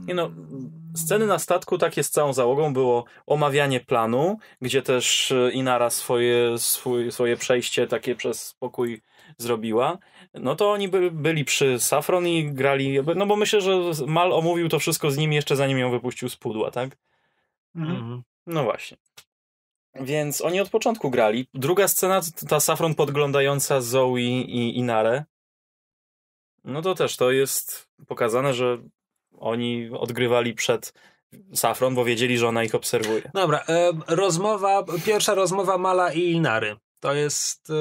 Nie no, sceny na statku takie z całą załogą było omawianie planu, gdzie też e, Inara swoje, swój, swoje przejście takie przez pokój zrobiła. No to oni by, byli przy Safron i grali, no bo myślę, że Mal omówił to wszystko z nimi jeszcze zanim ją wypuścił z pudła, tak? Mhm. Mhm. No właśnie. Więc oni od początku grali. Druga scena, to ta Safron podglądająca Zoe i Inarę. No to też to jest pokazane, że oni odgrywali przed Safron, bo wiedzieli, że ona ich obserwuje. Dobra, e, rozmowa, pierwsza rozmowa Mala i Inary. To jest e,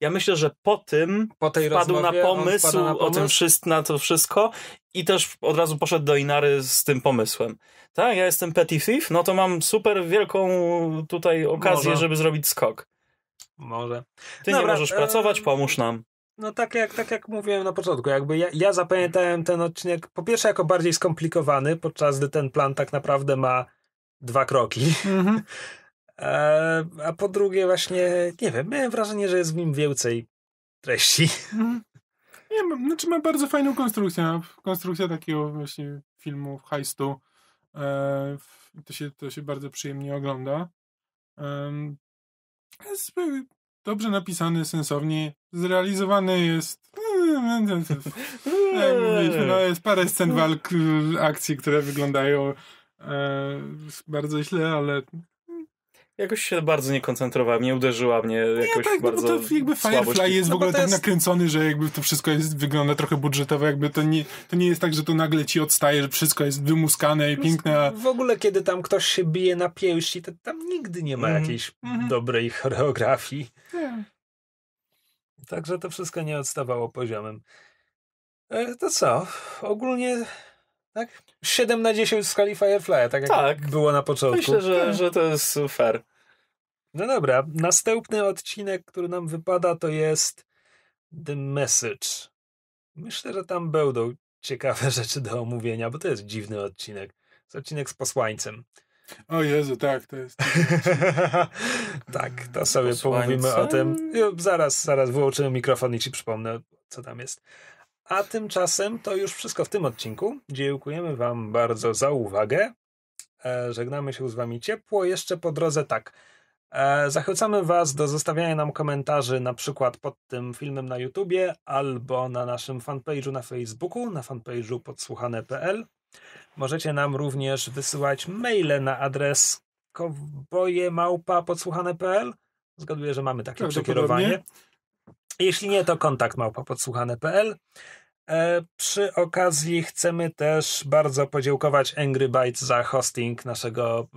Ja myślę, że po tym po tej wpadł na rozmowie. on pomysł, na o tym pomysł. wszystko, na to wszystko i też od razu poszedł do Inary z tym pomysłem. Tak, ja jestem Petty Thief, no to mam super wielką tutaj okazję, Może. żeby zrobić skok. Może. Ty nie Dobra, możesz e, pracować, pomóż nam. No tak jak, tak jak mówiłem na początku, jakby ja, ja zapamiętałem ten odcinek po pierwsze jako bardziej skomplikowany, podczas gdy ten plan tak naprawdę ma dwa kroki. Mhm. E, a po drugie właśnie, nie wiem, miałem wrażenie, że jest w nim więcej treści. Mhm. Nie, znaczy ma bardzo fajną konstrukcję. Konstrukcja takiego właśnie filmu, heistu. E, w- to, się, to się bardzo przyjemnie ogląda. Em, jest e, dobrze napisany, sensownie. Zrealizowany jest... Jak mówiliśmy, no jest parę scen walk, akcji, które wyglądają e, bardzo źle, ale Jakoś się bardzo nie koncentrowałem, nie uderzyła mnie jakoś tak, no bo bardzo to jakby słabość. Firefly jest w No ogóle to tak jest- nakręcony, że jakby to wszystko jest, wygląda trochę budżetowo, jakby to nie, to nie jest tak, że to nagle ci odstaje, że wszystko jest wymuskane i piękne, a W ogóle, kiedy tam ktoś się bije na pięści, to tam nigdy nie ma Mhm. jakiejś Mhm. dobrej choreografii. nie. Także to wszystko nie odstawało poziomem. E, to co? Ogólnie tak? 7 na 10 w skali Firefly, tak jak Tak. było na początku. Myślę, że, że to jest fair. No dobra, następny odcinek, który nam wypada, to jest The Message. Myślę, że tam będą ciekawe rzeczy do omówienia, bo to jest dziwny odcinek. To jest odcinek z posłańcem. O Jezu, tak, to jest... tak, to sobie Posłańcem? pomówimy o tym. Zaraz, zaraz wyłączymy mikrofon i ci przypomnę, co tam jest. A tymczasem to już wszystko w tym odcinku. Dziękujemy Wam bardzo za uwagę. E, żegnamy się z Wami ciepło. Jeszcze po drodze tak. E, zachęcamy Was do zostawiania nam komentarzy na przykład pod tym filmem na YouTubie albo na naszym fanpage'u na Facebooku, na fanpage'u podsłuchane.pl. Możecie nam również wysyłać maile na adres kowbojemałpa.podsłuchane.pl. Zgaduję, że mamy takie przekierowanie. Jeśli nie, to kontakt małpa podsłuchane.pl. E, przy okazji chcemy też bardzo podziękować Angry Bytes za hosting naszego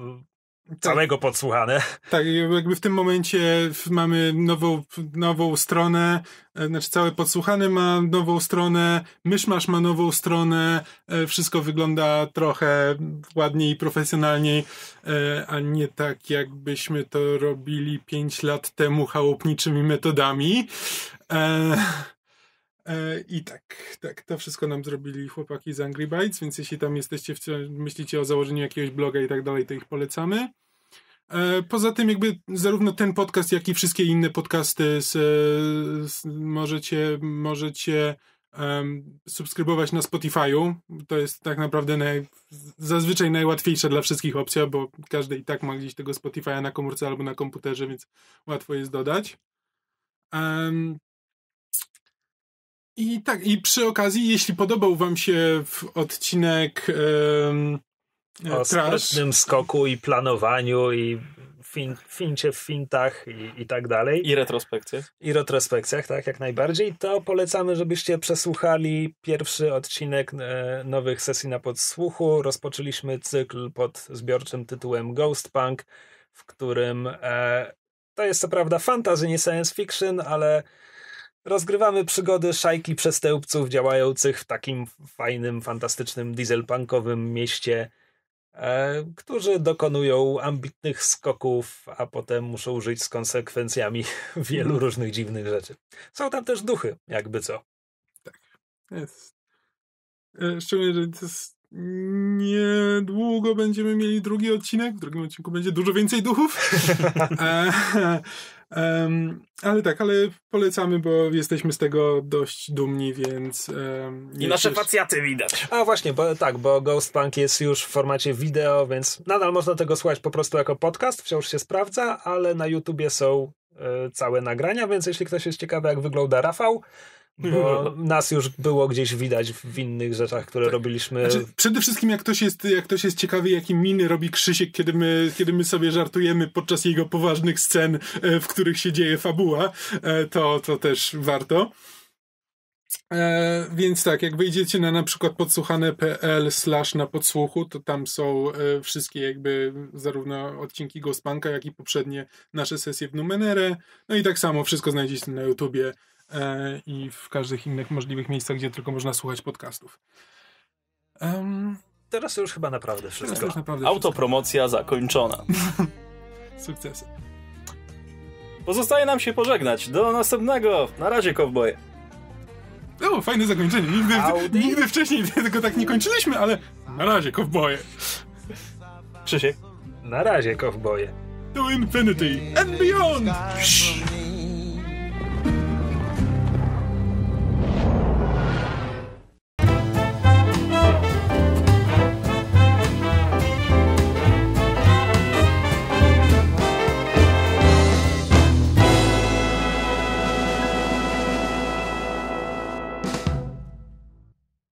całego podsłuchane. Tak, jakby w tym momencie mamy nową, nową stronę, e, znaczy całe podsłuchane ma nową stronę, Myszmasz ma nową stronę, e, wszystko wygląda trochę ładniej i profesjonalniej, e, a nie tak jakbyśmy to robili 5 lat temu chałupniczymi metodami. E, I tak, tak, to wszystko nam zrobili chłopaki z Angry Bytes, więc jeśli tam jesteście, myślicie o założeniu jakiegoś bloga i tak dalej, to ich polecamy. E, Poza tym jakby zarówno ten podcast, jak i wszystkie inne podcasty z, z, możecie, możecie em, subskrybować na Spotify'u. To jest tak naprawdę naj, zazwyczaj najłatwiejsza dla wszystkich opcja, bo każdy i tak ma gdzieś tego Spotify'a na komórce albo na komputerze, więc łatwo jest dodać. Em, I tak, i przy okazji, jeśli podobał wam się w odcinek em, O sprytnym skoku i planowaniu i fin, fincie w fintach i, i tak dalej. I retrospekcje. i retrospekcjach, tak, jak najbardziej, to polecamy, żebyście przesłuchali pierwszy odcinek e, nowych sesji na podsłuchu. Rozpoczęliśmy cykl pod zbiorczym tytułem Ghost Punk, w którym e, to jest co prawda fantasy, nie science fiction, ale rozgrywamy przygody szajki przestępców działających w takim fajnym, fantastycznym dieselpunkowym mieście e, którzy dokonują ambitnych skoków, a potem muszą żyć z konsekwencjami wielu Mhm. różnych dziwnych rzeczy. Są tam też duchy, jakby co. Jest. E, Szczególnie, że to jest niedługo będziemy mieli drugi odcinek. W drugim odcinku będzie dużo więcej duchów. Em, ale tak, ale polecamy, bo jesteśmy z tego dość dumni, więc... em, I jest nasze jeszcze- facjaty widać. A właśnie, bo, tak, bo Ghostpunk jest już w formacie wideo, więc nadal można tego słuchać po prostu jako podcast, wciąż się sprawdza, ale na YouTubie są e, całe nagrania, więc jeśli ktoś jest ciekawy, jak wygląda Rafał, bo nas już było gdzieś widać w innych rzeczach, które robiliśmy. Znaczy, przede wszystkim jak ktoś, jest, jak ktoś jest ciekawy, jakie miny robi Krzysiek, kiedy my, kiedy my sobie żartujemy podczas jego poważnych scen, e, w których się dzieje fabuła, e, to, to też warto. E, więc tak, jak wejdziecie na na przykład podsłuchane.pl slash na podsłuchu, to tam są e, wszystkie jakby zarówno odcinki Ghostpunka, jak i poprzednie nasze sesje w Numenere. No i tak samo wszystko znajdziecie na YouTubie i w każdych innych możliwych miejscach, gdzie tylko można słuchać podcastów. Um, Teraz to już chyba naprawdę wszystko. to już naprawdę Autopromocja zakończona. wszystko. Sukcesy. Pozostaje nam się pożegnać. Do następnego. Na razie, kowboje. O, fajne zakończenie. Nigdy, Audi? nigdy wcześniej tego tak nie kończyliśmy, ale na razie, kowboje. Krzysiek. Na razie, kowboje. To infinity and beyond!